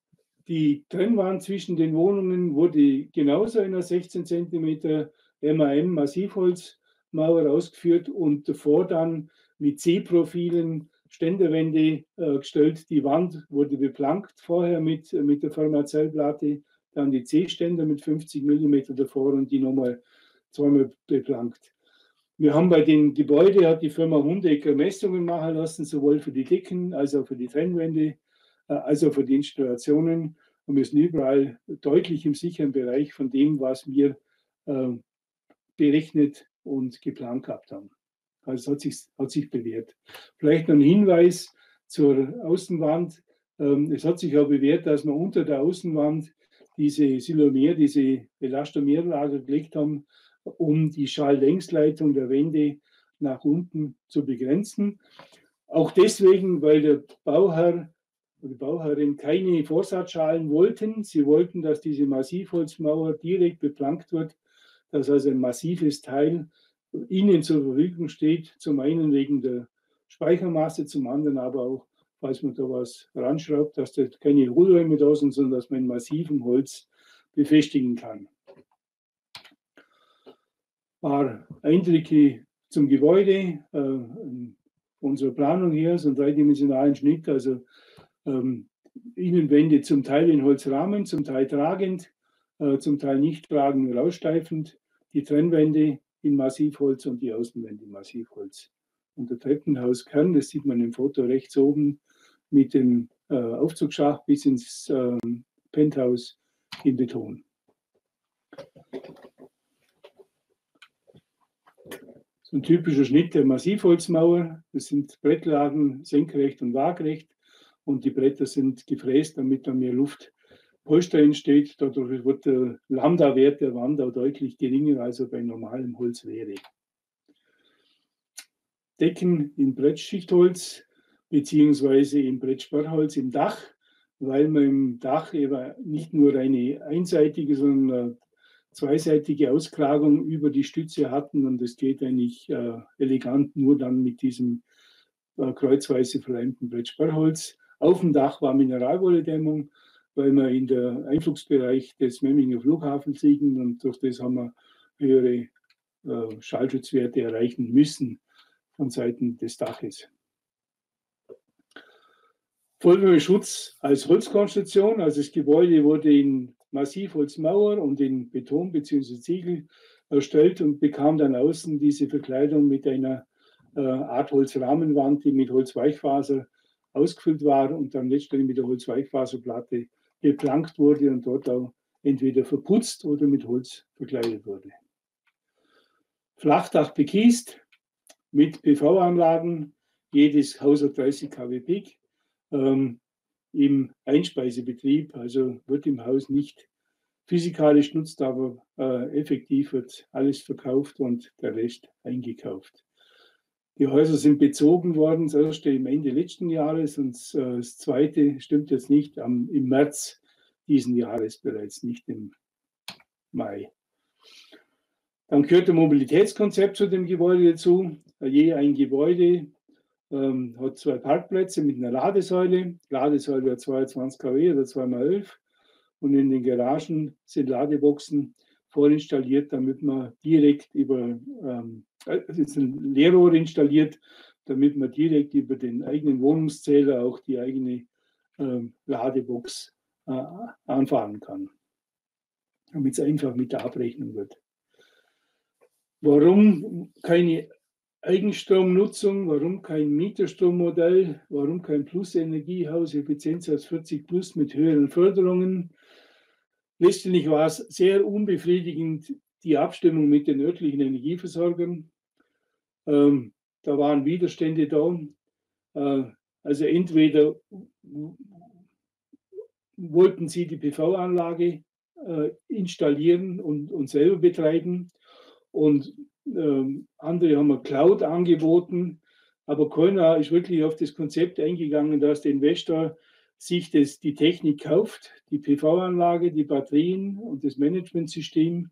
Die Trennwand zwischen den Wohnungen wurde genauso in einer 16 cm MAM Massivholzmauer ausgeführt und davor dann mit C-Profilen Ständerwände äh, gestellt. Die Wand wurde beplankt vorher mit, mit der Formazellplatte, dann die C-Ständer mit 50 mm davor und die nochmal zweimal beplankt. Wir haben bei den Gebäuden, hat die Firma Hundecker Messungen machen lassen, sowohl für die Decken als auch für die Trennwände, äh, als auch für die Installationen. Und wir sind überall deutlich im sicheren Bereich von dem, was wir äh, berechnet und geplant gehabt haben. Also es hat sich, hat sich bewährt. Vielleicht noch ein Hinweis zur Außenwand. Ähm, es hat sich auch bewährt, dass wir unter der Außenwand diese Silomer, diese Elastomerlager gelegt haben, um die Schalllängsleitung der Wände nach unten zu begrenzen. Auch deswegen, weil der Bauherr die Bauherrin keine Vorsatzschalen wollten. Sie wollten, dass diese Massivholzmauer direkt beplankt wird, dass also ein massives Teil ihnen zur Verfügung steht, zum einen wegen der Speichermasse, zum anderen aber auch, falls man da was ranschraubt, dass da keine Hohlräume da sind, sondern dass man in massivem Holz befestigen kann paar Eindrücke zum Gebäude, äh, unsere Planung hier, so einen dreidimensionalen Schnitt, also ähm, Innenwände zum Teil in Holzrahmen, zum Teil tragend, äh, zum Teil nicht tragend, raussteifend, die Trennwände in Massivholz und die Außenwände in Massivholz. Und der Treppenhauskern, das sieht man im Foto rechts oben, mit dem äh, Aufzugsschacht bis ins äh, Penthouse in Beton. So ein typischer Schnitt der Massivholzmauer. Das sind Brettlagen senkrecht und waagrecht und die Bretter sind gefräst, damit da mehr Luftpolster entsteht. Dadurch wird der Lambda-Wert der Wand auch deutlich geringer, als er bei normalem Holz wäre. Decken in Brettschichtholz beziehungsweise in Brettsperrholz im Dach, weil man im Dach eben nicht nur eine einseitige, sondern zweiseitige Auskragung über die Stütze hatten und es geht eigentlich äh, elegant nur dann mit diesem äh, kreuzweise verleimten Brettsperrholz. Auf dem Dach war Mineralwolledämmung, weil wir in der Einflugsbereich des Memminger Flughafens liegen und durch das haben wir höhere äh, Schallschutzwerte erreichen müssen von Seiten des Daches. Vollwärmeschutz als Holzkonstruktion, also das Gebäude wurde in Massivholzmauer und in Beton bzw. Ziegel erstellt und bekam dann außen diese Verkleidung mit einer äh, Art Holzrahmenwand, die mit Holzweichfaser ausgefüllt war und dann letztendlich mit der Holzweichfaserplatte beplankt wurde und dort auch entweder verputzt oder mit Holz verkleidet wurde. Flachdach bekiest mit PV-Anlagen, jedes Haus hat 30 kW Peak. Ähm, im Einspeisebetrieb, also wird im Haus nicht physikalisch nutzt, aber äh, effektiv wird alles verkauft und der Rest eingekauft. Die Häuser sind bezogen worden, das erste im Ende letzten Jahres und äh, das zweite stimmt jetzt nicht, am, im März diesen Jahres bereits, nicht im Mai. Dann gehört der Mobilitätskonzept zu dem Gebäude dazu. Je ein Gebäude ähm, hat zwei Parkplätze mit einer Ladesäule. Ladesäule hat 22 kW oder 2x11. Und in den Garagen sind Ladeboxen vorinstalliert, damit man direkt über, ähm, es ist ein Leerrohr installiert, damit man direkt über den eigenen Wohnungszähler auch die eigene ähm, Ladebox äh, anfahren kann, damit es einfach mit der Abrechnung wird. Warum keine Eigenstromnutzung, warum kein Mieterstrommodell, warum kein Plus-Energiehaus, Effizienz aus 40 Plus mit höheren Förderungen. Letztendlich war es sehr unbefriedigend, die Abstimmung mit den örtlichen Energieversorgern. Ähm, da waren Widerstände da. Äh, also entweder wollten sie die PV-Anlage äh, installieren und, und selber betreiben und ähm, andere haben eine Cloud angeboten, aber keiner ist wirklich auf das Konzept eingegangen, dass der Investor sich das, die Technik kauft, die PV-Anlage, die Batterien und das Managementsystem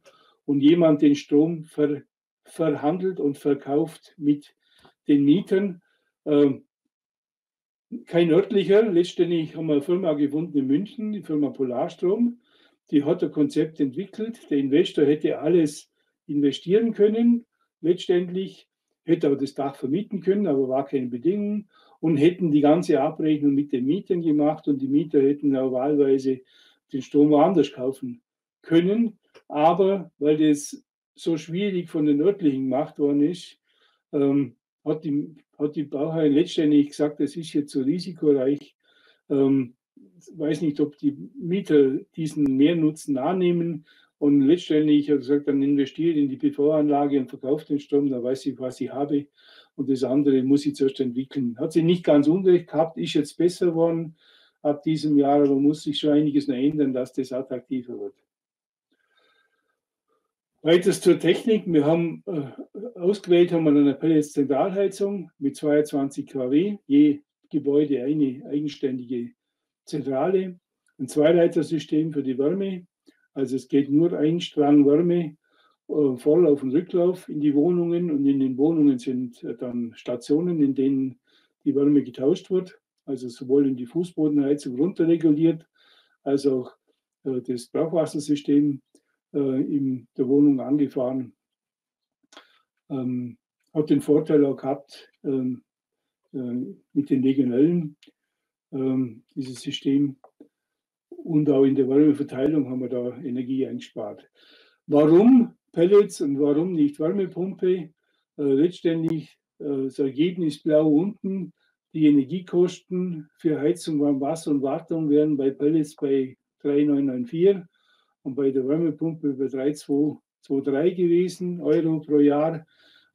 und jemand den Strom ver, verhandelt und verkauft mit den Mietern. Ähm, kein örtlicher, letztendlich haben wir eine Firma gefunden in München, die Firma Polarstrom, die hat ein Konzept entwickelt. Der Investor hätte alles investieren können, letztendlich, hätte auch das Dach vermieten können, aber war keine Bedingung und hätten die ganze Abrechnung mit den Mietern gemacht und die Mieter hätten auch wahlweise den Strom woanders kaufen können. Aber weil das so schwierig von den örtlichen gemacht worden ist, ähm, hat die, hat die Bauherrin letztendlich gesagt, das ist jetzt so risikoreich. Ähm, weiß nicht, ob die Mieter diesen Mehrnutzen annehmen. Und letztendlich hat er gesagt, dann investiere in die PV-Anlage und verkaufe den Strom, dann weiß ich, was ich habe. Und das andere muss ich zuerst entwickeln. Hat sich nicht ganz unrecht gehabt, ist jetzt besser geworden ab diesem Jahr, aber muss sich schon einiges noch ändern, dass das attraktiver wird. Weiters zur Technik. Wir haben äh, ausgewählt, haben wir eine Pellets-Zentralheizung mit 22 kW, je Gebäude eine eigenständige Zentrale, ein Zweileitersystem für die Wärme, also es geht nur ein Strang Wärme äh, voll auf Rücklauf in die Wohnungen und in den Wohnungen sind äh, dann Stationen, in denen die Wärme getauscht wird. Also sowohl in die Fußbodenheizung runterreguliert, als auch äh, das Brauchwassersystem in der Wohnung angefahren. Ähm, hat den Vorteil auch gehabt ähm, mit den Legionellen, ähm, dieses System, und auch in der Wärmeverteilung haben wir da Energie eingespart. Warum Pellets und warum nicht Wärmepumpe? Äh, letztendlich äh, das Ergebnis blau unten. Die Energiekosten für Heizung, Warmwasser und Wartung wären bei Pellets bei 3,994 und bei der Wärmepumpe bei 3,223 gewesen Euro pro Jahr.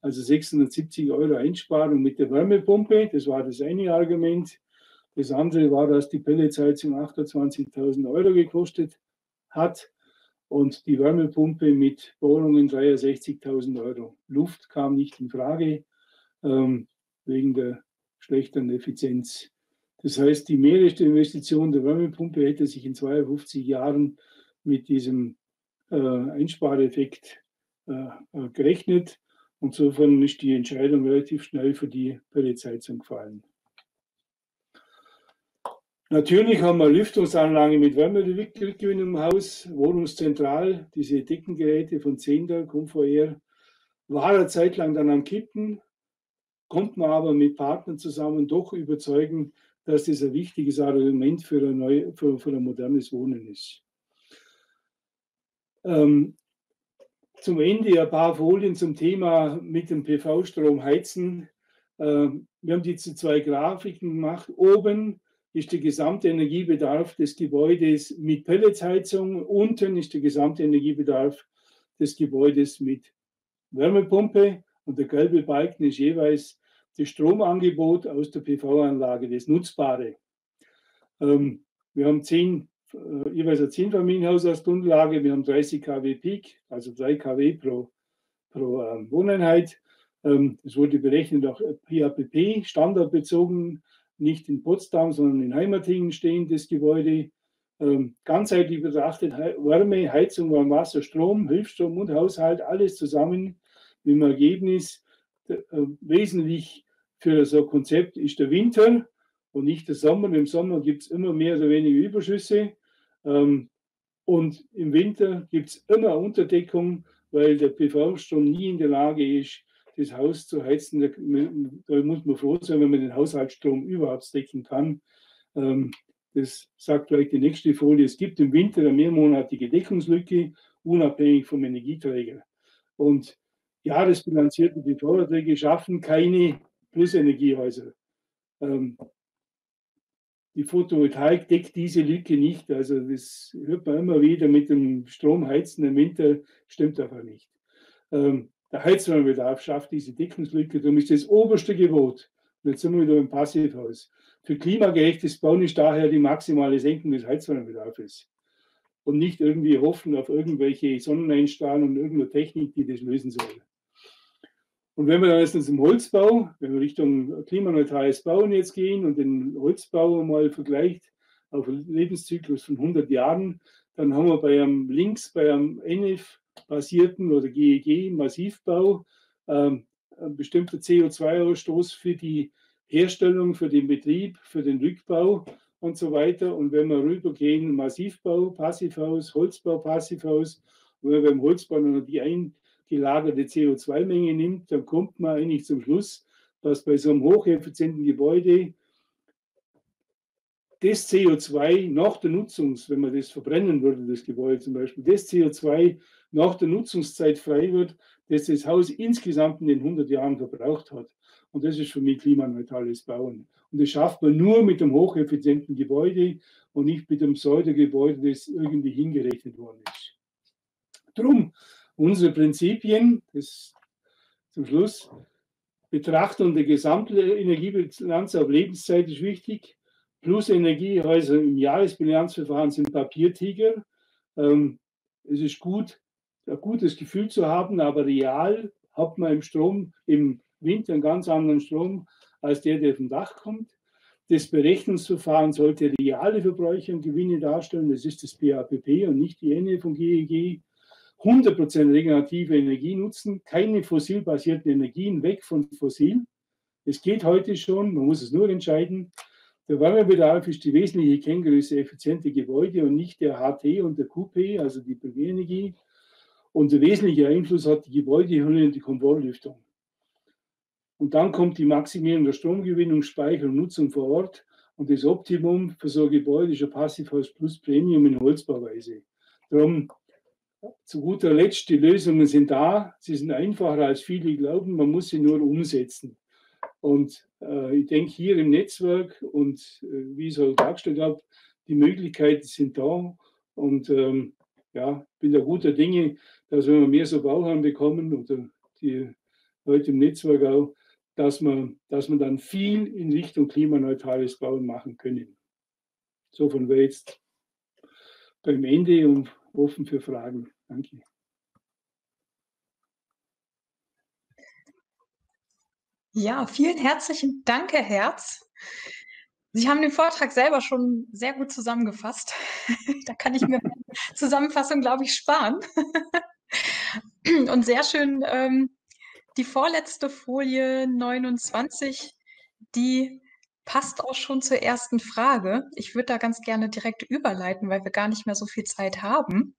Also 670 Euro Einsparung mit der Wärmepumpe. Das war das eine Argument. Das andere war, dass die Pelletsheizung 28.000 Euro gekostet hat und die Wärmepumpe mit Bohrungen 63.000 Euro. Luft kam nicht in Frage ähm, wegen der schlechteren Effizienz. Das heißt, die Mehrrechteinvestition der Wärmepumpe hätte sich in 52 Jahren mit diesem äh, Einspareffekt äh, äh, gerechnet. Insofern ist die Entscheidung relativ schnell für die Pelletsheizung gefallen. Natürlich haben wir Lüftungsanlage mit Wärmerückgewinnung im Haus, Wohnungszentral, diese Deckengeräte von Zehnder, Comfort Air, war eine Zeit lang dann am Kippen, kommt man aber mit Partnern zusammen doch überzeugen, dass das ein wichtiges Argument für ein, neu, für, für ein modernes Wohnen ist. Ähm, zum Ende ein paar Folien zum Thema mit dem PV-Strom heizen. Ähm, wir haben diese zwei Grafiken gemacht. Oben ist der gesamte Energiebedarf des Gebäudes mit Pelletsheizung. Unten ist der gesamte Energiebedarf des Gebäudes mit Wärmepumpe. Und der gelbe Balken ist jeweils das Stromangebot aus der PV-Anlage, das Nutzbare. Ähm, wir haben zehn, jeweils ein 10 Familienhaus als Grundlage. Wir haben 30 kW Peak, also 3 kW pro, pro ähm, Wohneinheit. Ähm, es wurde berechnet auch PAPP, standardbezogen nicht in Potsdam, sondern in Heimatingen stehendes Gebäude. Ähm, ganzheitlich betrachtet Wärme, Heizung, Warmwasser, Strom, Hilfsstrom und Haushalt, alles zusammen mit dem Ergebnis. Äh, wesentlich für so ein Konzept ist der Winter und nicht der Sommer. Im Sommer gibt es immer mehr oder weniger Überschüsse. Ähm, und im Winter gibt es immer Unterdeckung, weil der PV-Strom nie in der Lage ist, das Haus zu heizen, da, da, muss man froh sein, wenn man den Haushaltsstrom überhaupt decken kann. Ähm, das sagt gleich die nächste Folie. Es gibt im Winter eine mehrmonatige Deckungslücke, unabhängig vom Energieträger. Und jahresbilanzierten PV-Erträge schaffen keine Plusenergiehäuser. Ähm, die Photovoltaik deckt diese Lücke nicht. Also das hört man immer wieder mit dem Stromheizen im Winter, stimmt einfach nicht. Ähm, der Heizwärmebedarf schafft diese Deckungslücke, darum ist das oberste Gebot. Und jetzt sind wir wieder im Passivhaus. Für klimagerechtes Bauen ist daher die maximale Senkung des Heizwärmebedarfs. Und nicht irgendwie hoffen auf irgendwelche Sonneneinstrahlen und irgendeine Technik, die das lösen soll. Und wenn wir dann jetzt zum Holzbau, wenn wir Richtung klimaneutrales Bauen jetzt gehen und den Holzbau mal vergleicht auf einen Lebenszyklus von 100 Jahren, dann haben wir bei einem links bei einem NF-basierten oder GEG-Massivbau ähm, bestimmter CO2-Ausstoß für die Herstellung, für den Betrieb, für den Rückbau und so weiter. Und wenn wir rübergehen, Massivbau, Passivhaus, Holzbau, Passivhaus, und wenn wir beim Holzbau noch die ein gelagerte CO2-Menge nimmt, dann kommt man eigentlich zum Schluss, dass bei so einem hocheffizienten Gebäude das CO2 nach der Nutzungs, wenn man das verbrennen würde, das Gebäude zum Beispiel, das CO2 nach der Nutzungszeit frei wird, das das Haus insgesamt in den 100 Jahren verbraucht hat. Und das ist für mich klimaneutrales Bauen. Und das schafft man nur mit einem hocheffizienten Gebäude und nicht mit einem Pseudo-Gebäude, das irgendwie hingerechnet worden ist. Drum unsere Prinzipien, das zum Schluss, Betrachtung der gesamten Energiebilanz auf Lebenszeit ist wichtig. Plus Energiehäuser im Jahresbilanzverfahren sind Papiertiger. Ähm, es ist gut, ein gutes Gefühl zu haben, aber real hat man im Strom, im Winter einen ganz anderen Strom als der, der vom Dach kommt. Das Berechnungsverfahren sollte reale Verbräuche und Gewinne darstellen. Das ist das BAPP und nicht die Ende von GEG. 100% regenerative Energie nutzen, keine fossilbasierten Energien, weg von fossil. Es geht heute schon, man muss es nur entscheiden. Der Wärmebedarf ist die wesentliche Kenngröße effiziente Gebäude und nicht der HT und der QP, also die Primärenergie. Und der wesentliche Einfluss hat die Gebäudehülle und die Komfortlüftung. Und dann kommt die Maximierung der Stromgewinnung, Speicher und Nutzung vor Ort. Und das Optimum für so ein Gebäude ist ein Passivhaus plus Premium in Holzbauweise. Darum zu guter Letzt, die Lösungen sind da. Sie sind einfacher, als viele glauben. Man muss sie nur umsetzen. Und äh, ich denke, hier im Netzwerk und äh, wie ich es auch dargestellt habe, die Möglichkeiten sind da. Und ähm, ja, bin da guter Dinge, dass wenn wir mehr so Bauherren bekommen oder die Leute im Netzwerk auch, dass man, dass man dann viel in Richtung klimaneutrales Bauen machen können. So von wir jetzt beim Ende und offen für Fragen. Danke. Ja, vielen herzlichen Dank, Herr Herz. Sie haben den Vortrag selber schon sehr gut zusammengefasst. da kann ich mir Zusammenfassung, glaube ich, sparen. Und sehr schön ähm, die vorletzte Folie 29, die passt auch schon zur ersten Frage. Ich würde da ganz gerne direkt überleiten, weil wir gar nicht mehr so viel Zeit haben.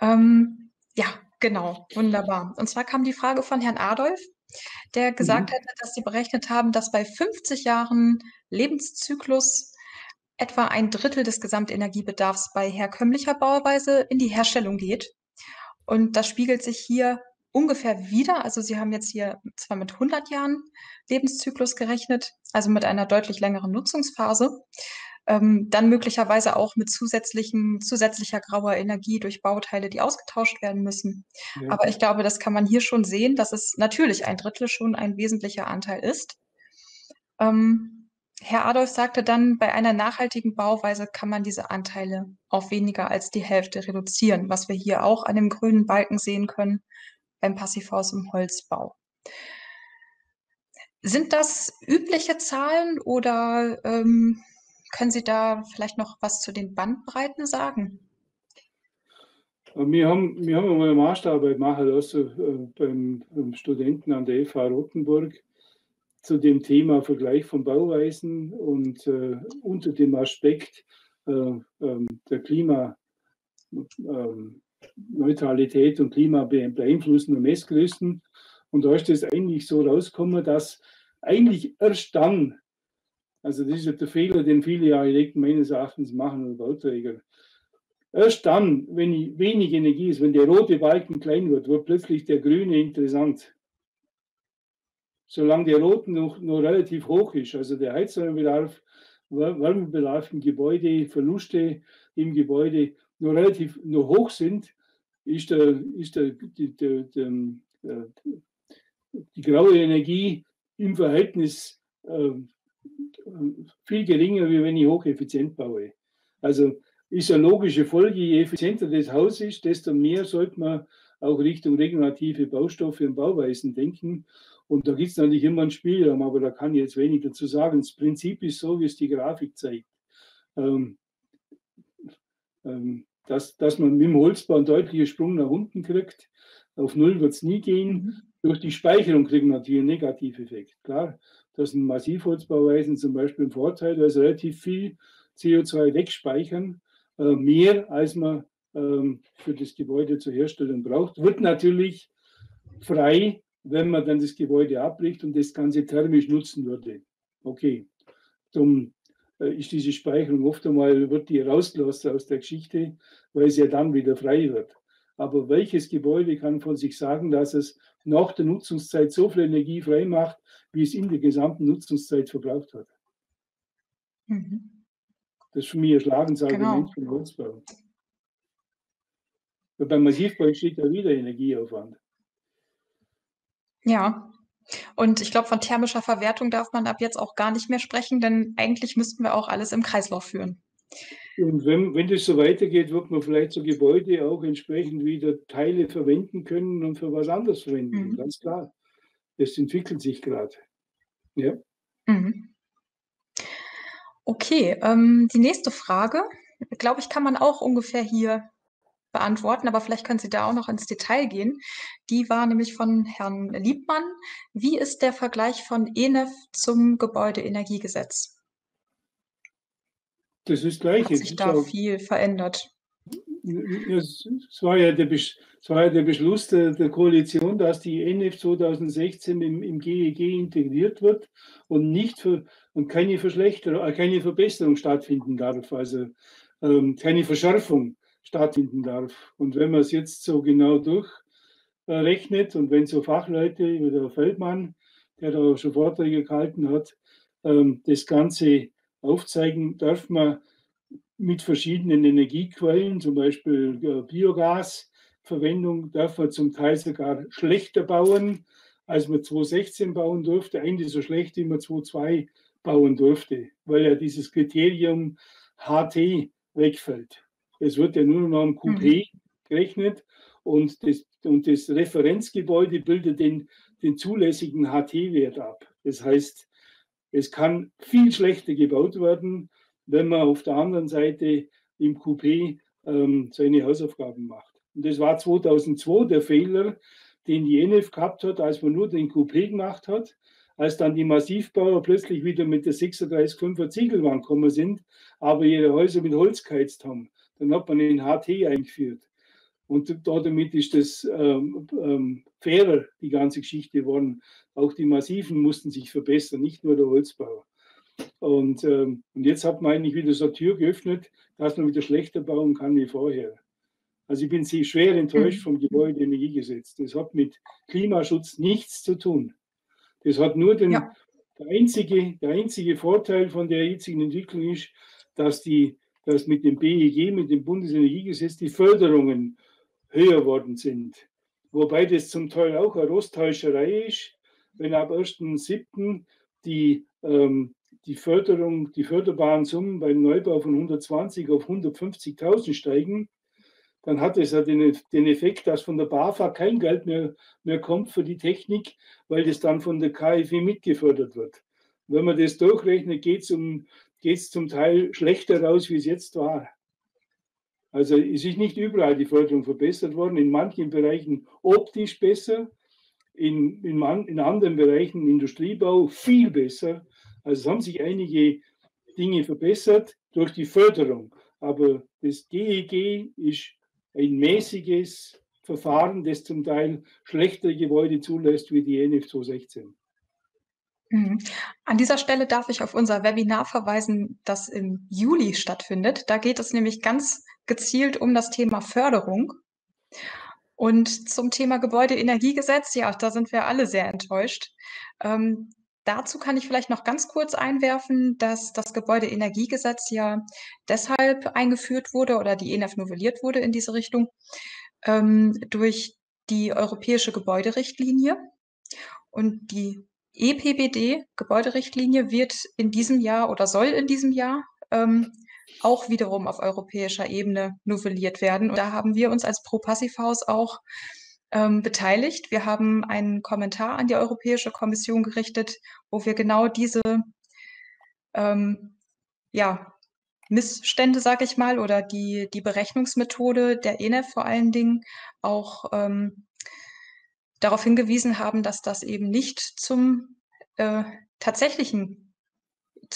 Ähm, ja, genau, wunderbar. Und zwar kam die Frage von Herrn Adolf, der gesagt mhm. hätte, dass Sie berechnet haben, dass bei 50 Jahren Lebenszyklus etwa ein Drittel des Gesamtenergiebedarfs bei herkömmlicher Bauweise in die Herstellung geht. Und das spiegelt sich hier ungefähr wieder. Also Sie haben jetzt hier zwar mit 100 Jahren Lebenszyklus gerechnet, also mit einer deutlich längeren Nutzungsphase ähm, dann möglicherweise auch mit zusätzlichen, zusätzlicher grauer Energie durch Bauteile, die ausgetauscht werden müssen. Ja. Aber ich glaube, das kann man hier schon sehen, dass es natürlich ein Drittel schon ein wesentlicher Anteil ist. Ähm, Herr Adolf sagte dann, bei einer nachhaltigen Bauweise kann man diese Anteile auf weniger als die Hälfte reduzieren, was wir hier auch an dem grünen Balken sehen können beim Passivhaus im Holzbau. Sind das übliche Zahlen oder ähm, können Sie da vielleicht noch was zu den Bandbreiten sagen? Wir haben, wir haben eine Masterarbeit machen lassen äh, beim, Studenten an der FH Rottenburg zu dem Thema Vergleich von Bauweisen und äh, unter dem Aspekt äh, äh, der Klimaneutralität ähm, und Klimabeeinflussender Messgrößen. Und da ist es eigentlich so rausgekommen, dass eigentlich erst dann also das ist der Fehler, den viele Architekten meines Erachtens machen und Bauträger. erst dann, wenn wenig Energie ist, wenn der rote Balken klein wird, wird plötzlich der grüne interessant. Solange der rote noch, noch relativ hoch ist, also der Heizwärmebedarf, Wärmebedarf im Gebäude, Verluste im Gebäude noch relativ noch hoch sind, ist, der, ist der, die, der, der, der, die graue Energie im Verhältnis äh, viel geringer, wie wenn ich hocheffizient baue. Also ist eine logische Folge, je effizienter das Haus ist, desto mehr sollte man auch Richtung regenerative Baustoffe und Bauweisen denken. Und da gibt es natürlich immer einen Spielraum, aber da kann ich jetzt wenig dazu sagen. Das Prinzip ist so, wie es die Grafik zeigt. Ähm, ähm, dass, dass man mit dem Holzbau einen deutlichen Sprung nach unten kriegt. Auf Null wird es nie gehen. Mhm. Durch die Speicherung kriegen wir natürlich einen Negativeffekt. Klar, das sind Massivholzbauweisen zum Beispiel ein Vorteil, weil sie relativ viel CO2 wegspeichern, äh, mehr als man ähm, für das Gebäude zur Herstellung braucht. Wird natürlich frei, wenn man dann das Gebäude abbricht und das Ganze thermisch nutzen würde. Okay, zum äh, ist diese Speicherung oft einmal, wird die rausgelassen aus der Geschichte, weil sie ja dann wieder frei wird. Aber welches Gebäude kann von sich sagen, dass es nach der Nutzungszeit so viel Energie frei macht, wie es in der gesamten Nutzungszeit verbraucht hat? Mhm. Das ist für mich ein Schlagensargument genau. für den Holzbau. Weil beim Massivbau entsteht ja wieder Energieaufwand. Ja, und ich glaube, von thermischer Verwertung darf man ab jetzt auch gar nicht mehr sprechen, denn eigentlich müssten wir auch alles im Kreislauf führen. Und wenn, wenn das so weitergeht, wird man vielleicht so Gebäude auch entsprechend wieder Teile verwenden können und für was anderes verwenden. Mhm. Ganz klar. Das entwickelt sich gerade. Ja. Mhm. Okay, ähm, die nächste Frage, glaube ich, kann man auch ungefähr hier beantworten, aber vielleicht können Sie da auch noch ins Detail gehen. Die war nämlich von Herrn Liebmann. Wie ist der Vergleich von ENEF zum Gebäudeenergiegesetz? Das ist gleich. Hat sich da viel verändert? Es war ja der, Besch war ja der Beschluss der, der, Koalition, dass die ENEF 2016 im, im GEG e integriert wird und nicht für, und keine Verschlechterung, äh, keine Verbesserung stattfinden darf, also ähm, keine Verschärfung stattfinden darf. Und wenn man es jetzt so genau durchrechnet und wenn so Fachleute wie der Feldmann, der da schon Vorträge gehalten hat, ähm, das Ganze aufzeigen, darf man mit verschiedenen Energiequellen, zum Beispiel äh, Biogasverwendung, darf man zum Teil sogar schlechter bauen, als man 2016 bauen durfte, eigentlich so schlecht, wie man 2002 bauen durfte, weil ja dieses Kriterium HT wegfällt. Es wird ja nur noch am QP mhm. gerechnet und das, und das Referenzgebäude bildet den, den zulässigen HT-Wert ab. Das heißt, es kann viel schlechter gebaut werden, wenn man auf der anderen Seite im QP ähm, seine Hausaufgaben macht. Und das war 2002 der Fehler, den die NF gehabt hat, als man nur den QP gemacht hat, als dann die Massivbauer plötzlich wieder mit der 36,5er Ziegelwand gekommen sind, aber ihre Häuser mit Holz geheizt haben. Dann hat man den HT eingeführt. Und damit ist das ähm, ähm, fairer, die ganze Geschichte geworden. Auch die Massiven mussten sich verbessern, nicht nur der Holzbau. Und, ähm, und jetzt hat man eigentlich wieder so eine Tür geöffnet, dass man wieder schlechter bauen kann wie vorher. Also ich bin sehr schwer enttäuscht mhm. vom Gebäudeenergiegesetz. Das hat mit Klimaschutz nichts zu tun. Das hat nur den, ja. der, einzige, der einzige Vorteil von der jetzigen Entwicklung ist, dass die dass mit dem BEG, mit dem Bundesenergiegesetz, die Förderungen höher worden sind. Wobei das zum Teil auch eine Rosttäuscherei ist, wenn ab 1.7. Die, ähm, die Förderung, die förderbaren Summen beim Neubau von 120 auf 150.000 steigen, dann hat es ja den, den, Effekt, dass von der BAFA kein Geld mehr, mehr kommt für die Technik, weil das dann von der KfW mitgefördert wird. Wenn man das durchrechnet, geht es um geht es zum Teil schlechter raus, wie es jetzt war. Also es ist nicht überall die Förderung verbessert worden, in manchen Bereichen optisch besser, in, in, in anderen Bereichen Industriebau viel besser. Also es haben sich einige Dinge verbessert durch die Förderung. Aber das GEG e ist ein mäßiges Verfahren, das zum Teil schlechtere Gebäude zulässt wie die NF 216. Mhm. An dieser Stelle darf ich auf unser Webinar verweisen, das im Juli stattfindet. Da geht es nämlich ganz gezielt um das Thema Förderung. Und zum Thema Gebäudeenergiegesetz, ja, da sind wir alle sehr enttäuscht. Ähm, dazu kann ich vielleicht noch ganz kurz einwerfen, dass das Gebäudeenergiegesetz ja deshalb eingeführt wurde oder die ENF novelliert wurde in diese Richtung ähm, durch die Europäische Gebäuderichtlinie. Und die EPBD, Gebäuderichtlinie, wird in diesem Jahr oder soll in diesem Jahr ähm, auch wiederum auf europäischer Ebene novelliert werden. Und da haben wir uns als Pro-Passivhaus auch ähm, beteiligt. Wir haben einen Kommentar an die Europäische Kommission gerichtet, wo wir genau diese ähm, ja, Missstände, sage ich mal, oder die, die Berechnungsmethode der ENEF vor allen Dingen auch ähm, darauf hingewiesen haben, dass das eben nicht zum äh, tatsächlichen,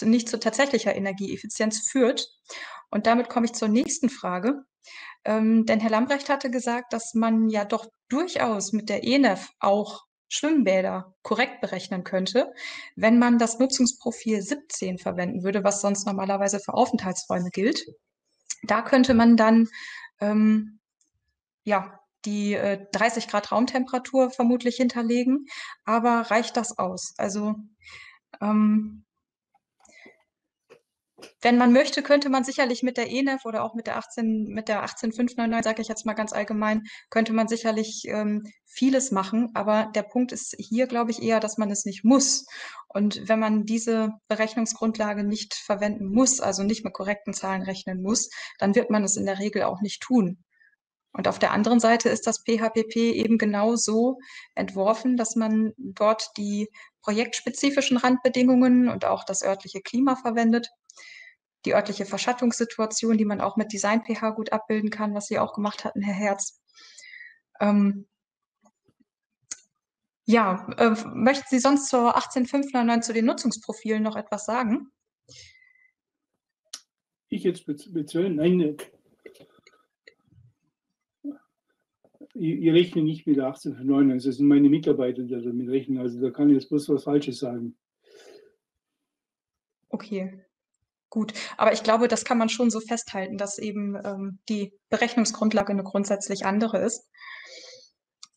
nicht zu tatsächlicher Energieeffizienz führt. Und damit komme ich zur nächsten Frage. Ähm, denn Herr Lambrecht hatte gesagt, dass man ja doch durchaus mit der ENEF auch Schwimmbäder korrekt berechnen könnte, wenn man das Nutzungsprofil 17 verwenden würde, was sonst normalerweise für Aufenthaltsräume gilt. Da könnte man dann ähm, ja die äh, 30 Grad Raumtemperatur vermutlich hinterlegen, aber reicht das aus? Also ähm, wenn man möchte, könnte man sicherlich mit der ENEF oder auch mit der 18, mit der 18599, sage ich jetzt mal ganz allgemein, könnte man sicherlich ähm, vieles machen. Aber der Punkt ist hier, glaube ich, eher, dass man es nicht muss. Und wenn man diese Berechnungsgrundlage nicht verwenden muss, also nicht mit korrekten Zahlen rechnen muss, dann wird man es in der Regel auch nicht tun. Und auf der anderen Seite ist das PHPP eben genau so entworfen, dass man dort die projektspezifischen Randbedingungen und auch das örtliche Klima verwendet die örtliche Verschattungssituation, die man auch mit Design PH gut abbilden kann, was Sie auch gemacht hatten, Herr Herz. Ähm, ja, äh, möchten Sie sonst zur 18599 zu den Nutzungsprofilen noch etwas sagen? Ich jetzt bezahlen? Nein, äh, ich, ich rechne nicht mit 1899, das sind meine Mitarbeiter, die damit rechnen, also da kann ich jetzt bloß was Falsches sagen. Okay. Gut, aber ich glaube, das kann man schon so festhalten, dass eben ähm, die Berechnungsgrundlage eine grundsätzlich andere ist.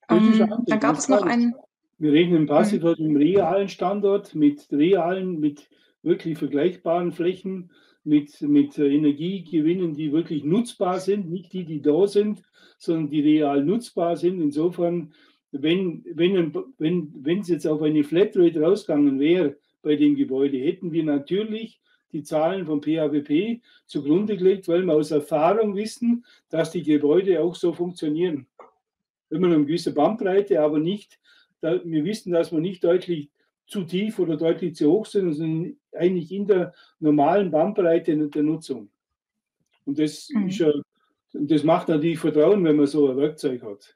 Ähm, dann gab es noch einen. Wir rechnen im Passivhaus mhm. im realen Standort mit realen, mit wirklich vergleichbaren Flächen, mit, mit Energiegewinnen, die wirklich nutzbar sind, nicht die, die da sind, sondern die real nutzbar sind. Insofern, wenn wenn wenn wenn es jetzt auf eine Flatrate rausgegangen wäre bei dem Gebäude, hätten wir natürlich die Zahlen vom PHWP zugrunde gelegt, weil wir aus Erfahrung wissen, dass die Gebäude auch so funktionieren. Immer eine gewisse Bandbreite, aber nicht, wir wissen, dass wir nicht deutlich zu tief oder deutlich zu hoch sind, sondern eigentlich in der normalen Bandbreite der Nutzung. Und das, mhm. ja, das macht natürlich Vertrauen, wenn man so ein Werkzeug hat.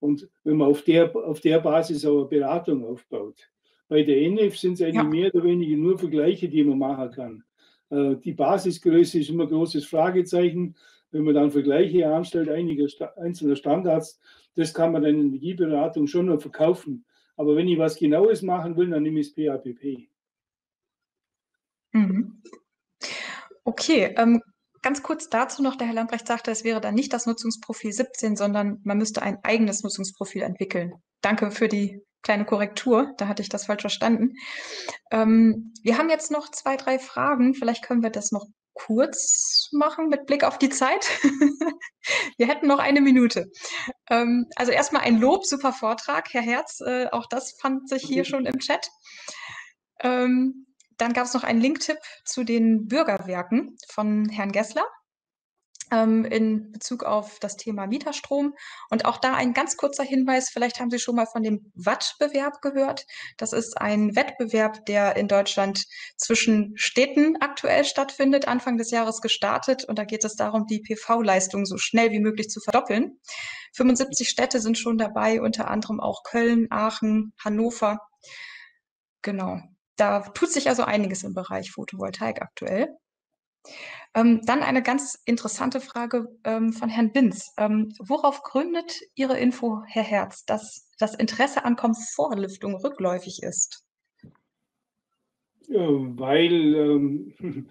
Und wenn man auf der, auf der Basis auch eine Beratung aufbaut. Bei der NF sind es eigentlich ja. mehr oder weniger nur Vergleiche, die man machen kann. Äh, die Basisgröße ist immer ein großes Fragezeichen. Wenn man dann Vergleiche anstellt, einiger einzelner Standards, das kann man dann in der Energieberatung schon noch verkaufen. Aber wenn ich was Genaues machen will, dann nehme ich das PAPP. Mhm. Okay, ähm, ganz kurz dazu noch, der Herr Lambrecht sagte, es wäre dann nicht das Nutzungsprofil 17, sondern man müsste ein eigenes Nutzungsprofil entwickeln. Danke für die kleine Korrektur, da hatte ich das falsch verstanden. Ähm, wir haben jetzt noch zwei, drei Fragen. Vielleicht können wir das noch kurz machen mit Blick auf die Zeit. wir hätten noch eine Minute. Ähm, also erstmal ein Lob, super Vortrag, Herr Herz. Äh, auch das fand sich hier schon im Chat. Ähm, dann gab es noch einen Linktipp zu den Bürgerwerken von Herrn Gessler ähm, in Bezug auf das Thema Mieterstrom. Und auch da ein ganz kurzer Hinweis, vielleicht haben Sie schon mal von dem Wattbewerb gehört. Das ist ein Wettbewerb, der in Deutschland zwischen Städten aktuell stattfindet, Anfang des Jahres gestartet. Und da geht es darum, die PV-Leistung so schnell wie möglich zu verdoppeln. 75 Städte sind schon dabei, unter anderem auch Köln, Aachen, Hannover. Genau. Da tut sich also einiges im Bereich Photovoltaik aktuell. Ähm, dann eine ganz interessante Frage ähm, von Herrn Binz. Ähm, worauf gründet Ihre Info, Herr Herz, dass das Interesse an Komfortlüftung rückläufig ist? Ja, weil ähm,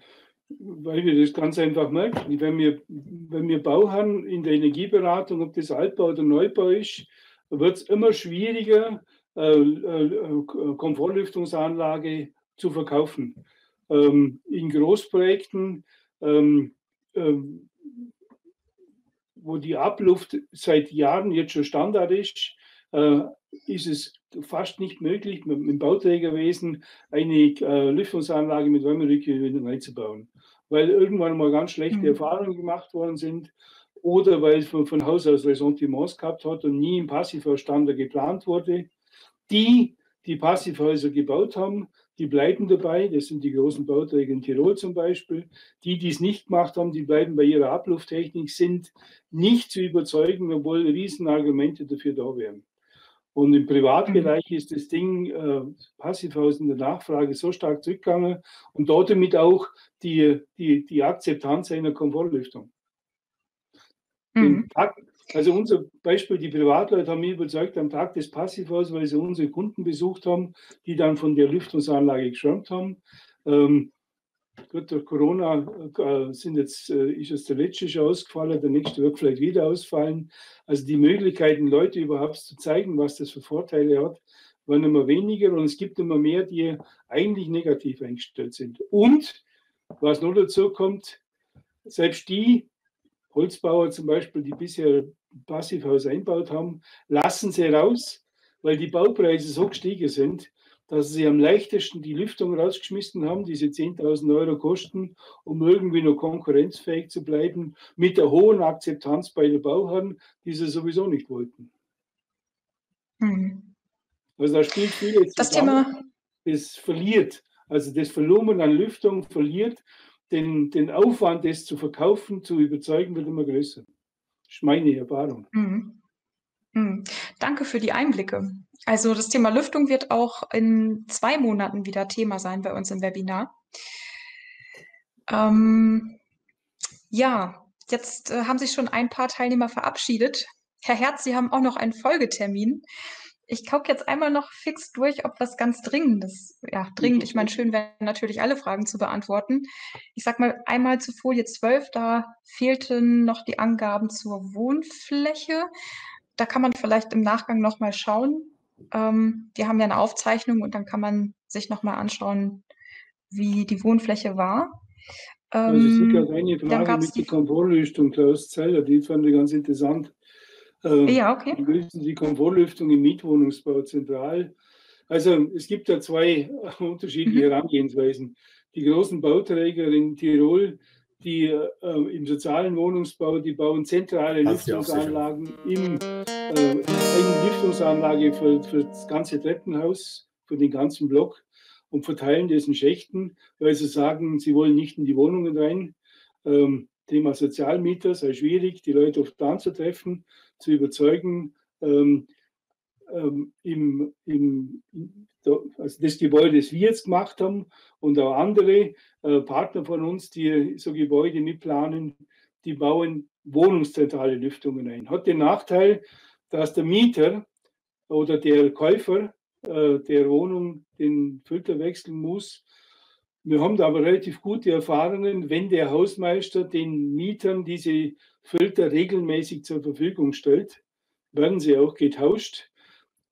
weil wir das ganz einfach merken. Wenn wir, wenn wir Bau haben in der Energieberatung, ob das Altbau oder Neubau ist, wird es immer schwieriger, äh, äh, Komfortlüftungsanlage zu verkaufen. Ähm, in Großprojekten, ähm, ähm, wo die Abluft seit Jahren jetzt schon Standard ist, äh, ist es fast nicht möglich, mit dem Bauträgerwesen eine äh, Lüftungsanlage mit Wärmerückgewinnung einzubauen, weil irgendwann mal ganz schlechte mhm. Erfahrungen gemacht worden sind oder weil es von, von Haus aus Ressentiments gehabt hat und nie im Passivhausstandard geplant wurde. Die, die Passivhäuser gebaut haben, die bleiben dabei. Das sind die großen Bauträger in Tirol zum Beispiel. Die, die es nicht gemacht haben, die bleiben bei ihrer Ablufttechnik, sind nicht zu überzeugen, obwohl Riesenargumente dafür da wären. Und im Privatbereich mhm. ist das Ding äh, Passivhaus in der Nachfrage so stark zurückgegangen und damit auch die, die, die Akzeptanz einer Komfortlüftung. Mhm. Tag, also unser Beispiel, die Privatleute haben mich überzeugt am Tag des Passivhauses, weil sie unsere Kunden besucht haben, die dann von der Lüftungsanlage geschwärmt haben. Ähm, Gut, durch Corona äh, sind jetzt, äh, ist es der letzte schon ausgefallen, der nächste wird vielleicht wieder ausfallen. Also die Möglichkeiten, Leute überhaupt zu zeigen, was das für Vorteile hat, werden immer weniger und es gibt immer mehr, die eigentlich negativ eingestellt sind. Und was noch dazu kommt, selbst die Holzbauer zum Beispiel, die bisher Passivhaus einbaut haben, lassen sie raus, weil die Baupreise so gestiegen sind, dass sie am leichtesten die Lüftung rausgeschmissen haben, diese 10.000 Euro kosten, um irgendwie noch konkurrenzfähig zu bleiben, mit der hohen Akzeptanz bei den Bauherren, die sie sowieso nicht wollten. Mhm. Also da spielt viel jetzt das Thema. Das verliert, also das Volumen an Lüftung verliert, den, den Aufwand, das zu verkaufen, zu überzeugen, wird immer größer. Das ist meine Erfahrung. Mhm. Mhm. Danke für die Einblicke. Also das Thema Lüftung wird auch in zwei Monaten wieder Thema sein bei uns im Webinar. Ähm, ja, jetzt äh, haben sich schon ein paar Teilnehmer verabschiedet. Herr Herz, Sie haben auch noch einen Folgetermin. Ich gucke jetzt einmal noch fix durch, ob was ganz Dringendes, ja, dringend, ich meine, schön wäre natürlich alle Fragen zu beantworten. Ich sag mal einmal zu Folie 12, da fehlten noch die Angaben zur Wohnfläche. Da kann man vielleicht im Nachgang nochmal schauen, ähm, wir haben ja eine Aufzeichnung und dann kann man sich nochmal anschauen, wie die Wohnfläche war. Ähm, also es gibt eine Frage mit der Komfortlüftung, Klaus Zeller, die fand ich ganz interessant. Ähm, ja, okay. Lösen Sie Komfortlüftung im Mietwohnungsbau zentral? Also es gibt da zwei unterschiedliche mhm. Herangehensweisen. Die großen Bauträger in Tirol, die äh, im sozialen Wohnungsbau, die bauen zentrale Lüftungsanlagen im, äh, eine Lüftungsanlage für, für das ganze Treppenhaus, für den ganzen Block und verteilen das in Schächten, weil sie sagen, sie wollen nicht in die Wohnungen rein. Ähm, Thema Sozialmieter sei schwierig, die Leute oft anzutreffen, zu überzeugen. Ähm, ähm, im, im, also das Gebäude, das wir jetzt gemacht haben und auch andere äh, Partner von uns, die so Gebäude mitplanen, die bauen wohnungszentrale Lüftungen ein. Hat den Nachteil, dass der Mieter oder der Käufer äh, der Wohnung den Filter wechseln muss. Wir haben da aber relativ gute Erfahrungen, wenn der Hausmeister den Mietern diese Filter regelmäßig zur Verfügung stellt, werden sie auch getauscht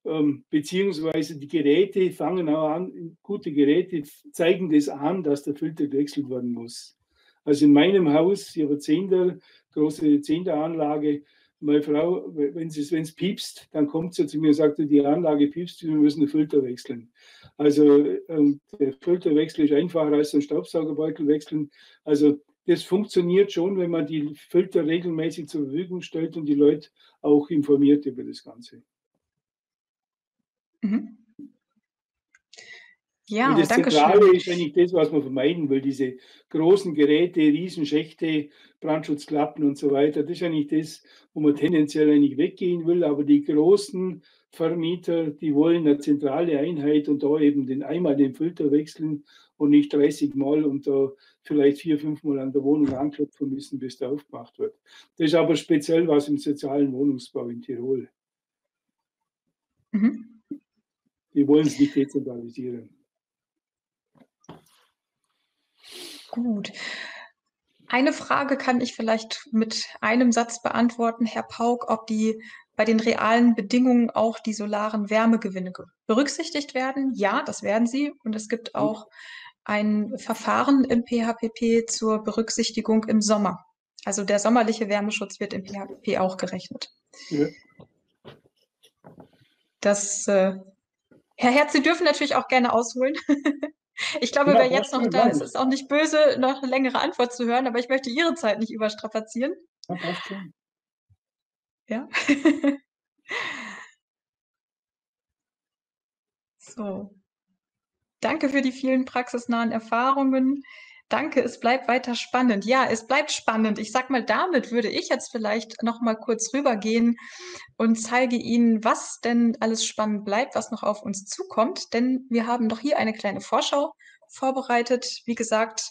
ähm, beziehungsweise die Geräte fangen auch an, gute Geräte zeigen das an, dass der Filter gewechselt werden muss. Also in meinem Haus, ich habe Zehnder, große Zehnteranlage, meine Frau, wenn es piepst, dann kommt sie zu mir und sagt, die Anlage piepst, wir müssen den Filter wechseln. Also ähm, der Filterwechsel ist einfacher als ein Staubsaugerbeutel wechseln. Also das funktioniert schon, wenn man die Filter regelmäßig zur Verfügung stellt und die Leute auch informiert über das Ganze. Mhm. Ja, und das Zentrale schön. ist eigentlich das, was man vermeiden will, diese großen Geräte, Riesenschächte, Brandschutzklappen und so weiter. Das ist eigentlich das, wo man tendenziell eigentlich weggehen will. Aber die großen Vermieter, die wollen eine zentrale Einheit und da eben den einmal den Filter wechseln und nicht 30 Mal und da vielleicht vier, fünf Mal an der Wohnung anklopfen müssen, bis der aufgemacht wird. Das ist aber speziell was im sozialen Wohnungsbau in Tirol. Mhm. Wir wollen es nicht dezentralisieren. Gut. Eine Frage kann ich vielleicht mit einem Satz beantworten, Herr Pauk, ob die bei den realen Bedingungen auch die solaren Wärmegewinne berücksichtigt werden. Ja, das werden sie. Und es gibt auch ein Verfahren im PHPP zur Berücksichtigung im Sommer. Also der sommerliche Wärmeschutz wird im PHPP auch gerechnet. Ja. Das, äh, Herr Herz, Sie dürfen natürlich auch gerne ausholen. ich glaube, ja, wer jetzt noch da ist, ist auch nicht böse, noch eine längere Antwort zu hören, aber ich möchte Ihre Zeit nicht überstrapazieren. Ja, schon. Ja. so. Danke für die vielen praxisnahen Erfahrungen. Danke, es bleibt weiter spannend. Ja, es bleibt spannend. Ich sag mal, damit würde ich jetzt vielleicht noch mal kurz rübergehen und zeige Ihnen, was denn alles spannend bleibt, was noch auf uns zukommt. Denn wir haben noch hier eine kleine Vorschau vorbereitet. Wie gesagt,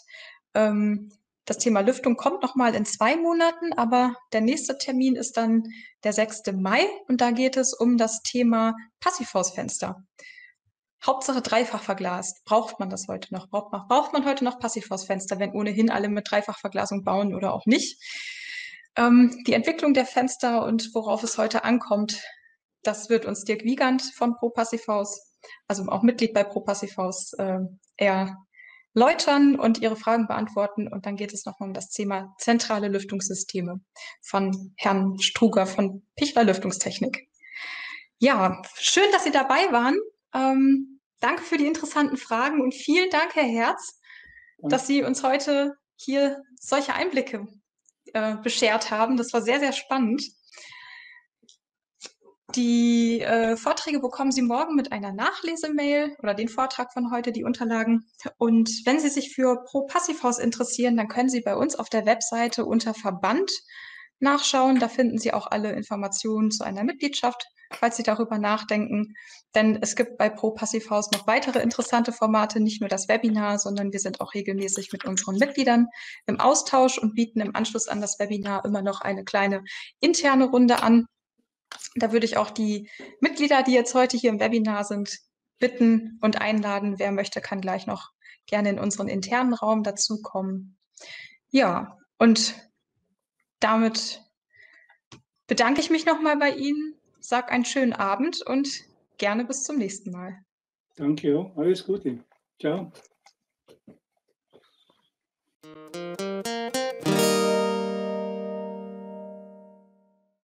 ähm, das Thema Lüftung kommt noch mal in zwei Monaten, aber der nächste Termin ist dann der 6. Mai und da geht es um das Thema Passivhausfenster. Hauptsache dreifach verglast. Braucht man das heute noch? Braucht man, braucht man heute noch Passivhausfenster, wenn ohnehin alle mit Dreifachverglasung bauen oder auch nicht? Ähm, die Entwicklung der Fenster und worauf es heute ankommt, das wird uns Dirk Wiegand von Pro Passivhaus, also auch Mitglied bei Pro Passivhaus, äh, eher läutern und Ihre Fragen beantworten. Und dann geht es nochmal um das Thema zentrale Lüftungssysteme von Herrn Struger von Pichler Lüftungstechnik. Ja, schön, dass Sie dabei waren. Ähm, danke für die interessanten Fragen und vielen Dank, Herr Herz, dass Sie uns heute hier solche Einblicke äh, beschert haben. Das war sehr, sehr spannend. Die äh, Vorträge bekommen Sie morgen mit einer Nachlesemail oder den Vortrag von heute, die Unterlagen. Und wenn Sie sich für Pro Passivhaus interessieren, dann können Sie bei uns auf der Webseite unter Verband nachschauen. Da finden Sie auch alle Informationen zu einer Mitgliedschaft falls Sie darüber nachdenken. Denn es gibt bei Pro Passivhaus noch weitere interessante Formate, nicht nur das Webinar, sondern wir sind auch regelmäßig mit unseren Mitgliedern im Austausch und bieten im Anschluss an das Webinar immer noch eine kleine interne Runde an. Da würde ich auch die Mitglieder, die jetzt heute hier im Webinar sind, bitten und einladen. Wer möchte, kann gleich noch gerne in unseren internen Raum dazukommen. Ja, und damit bedanke ich mich nochmal bei Ihnen sag einen schönen Abend und gerne bis zum nächsten Mal. Danke, alles Gute. Ciao.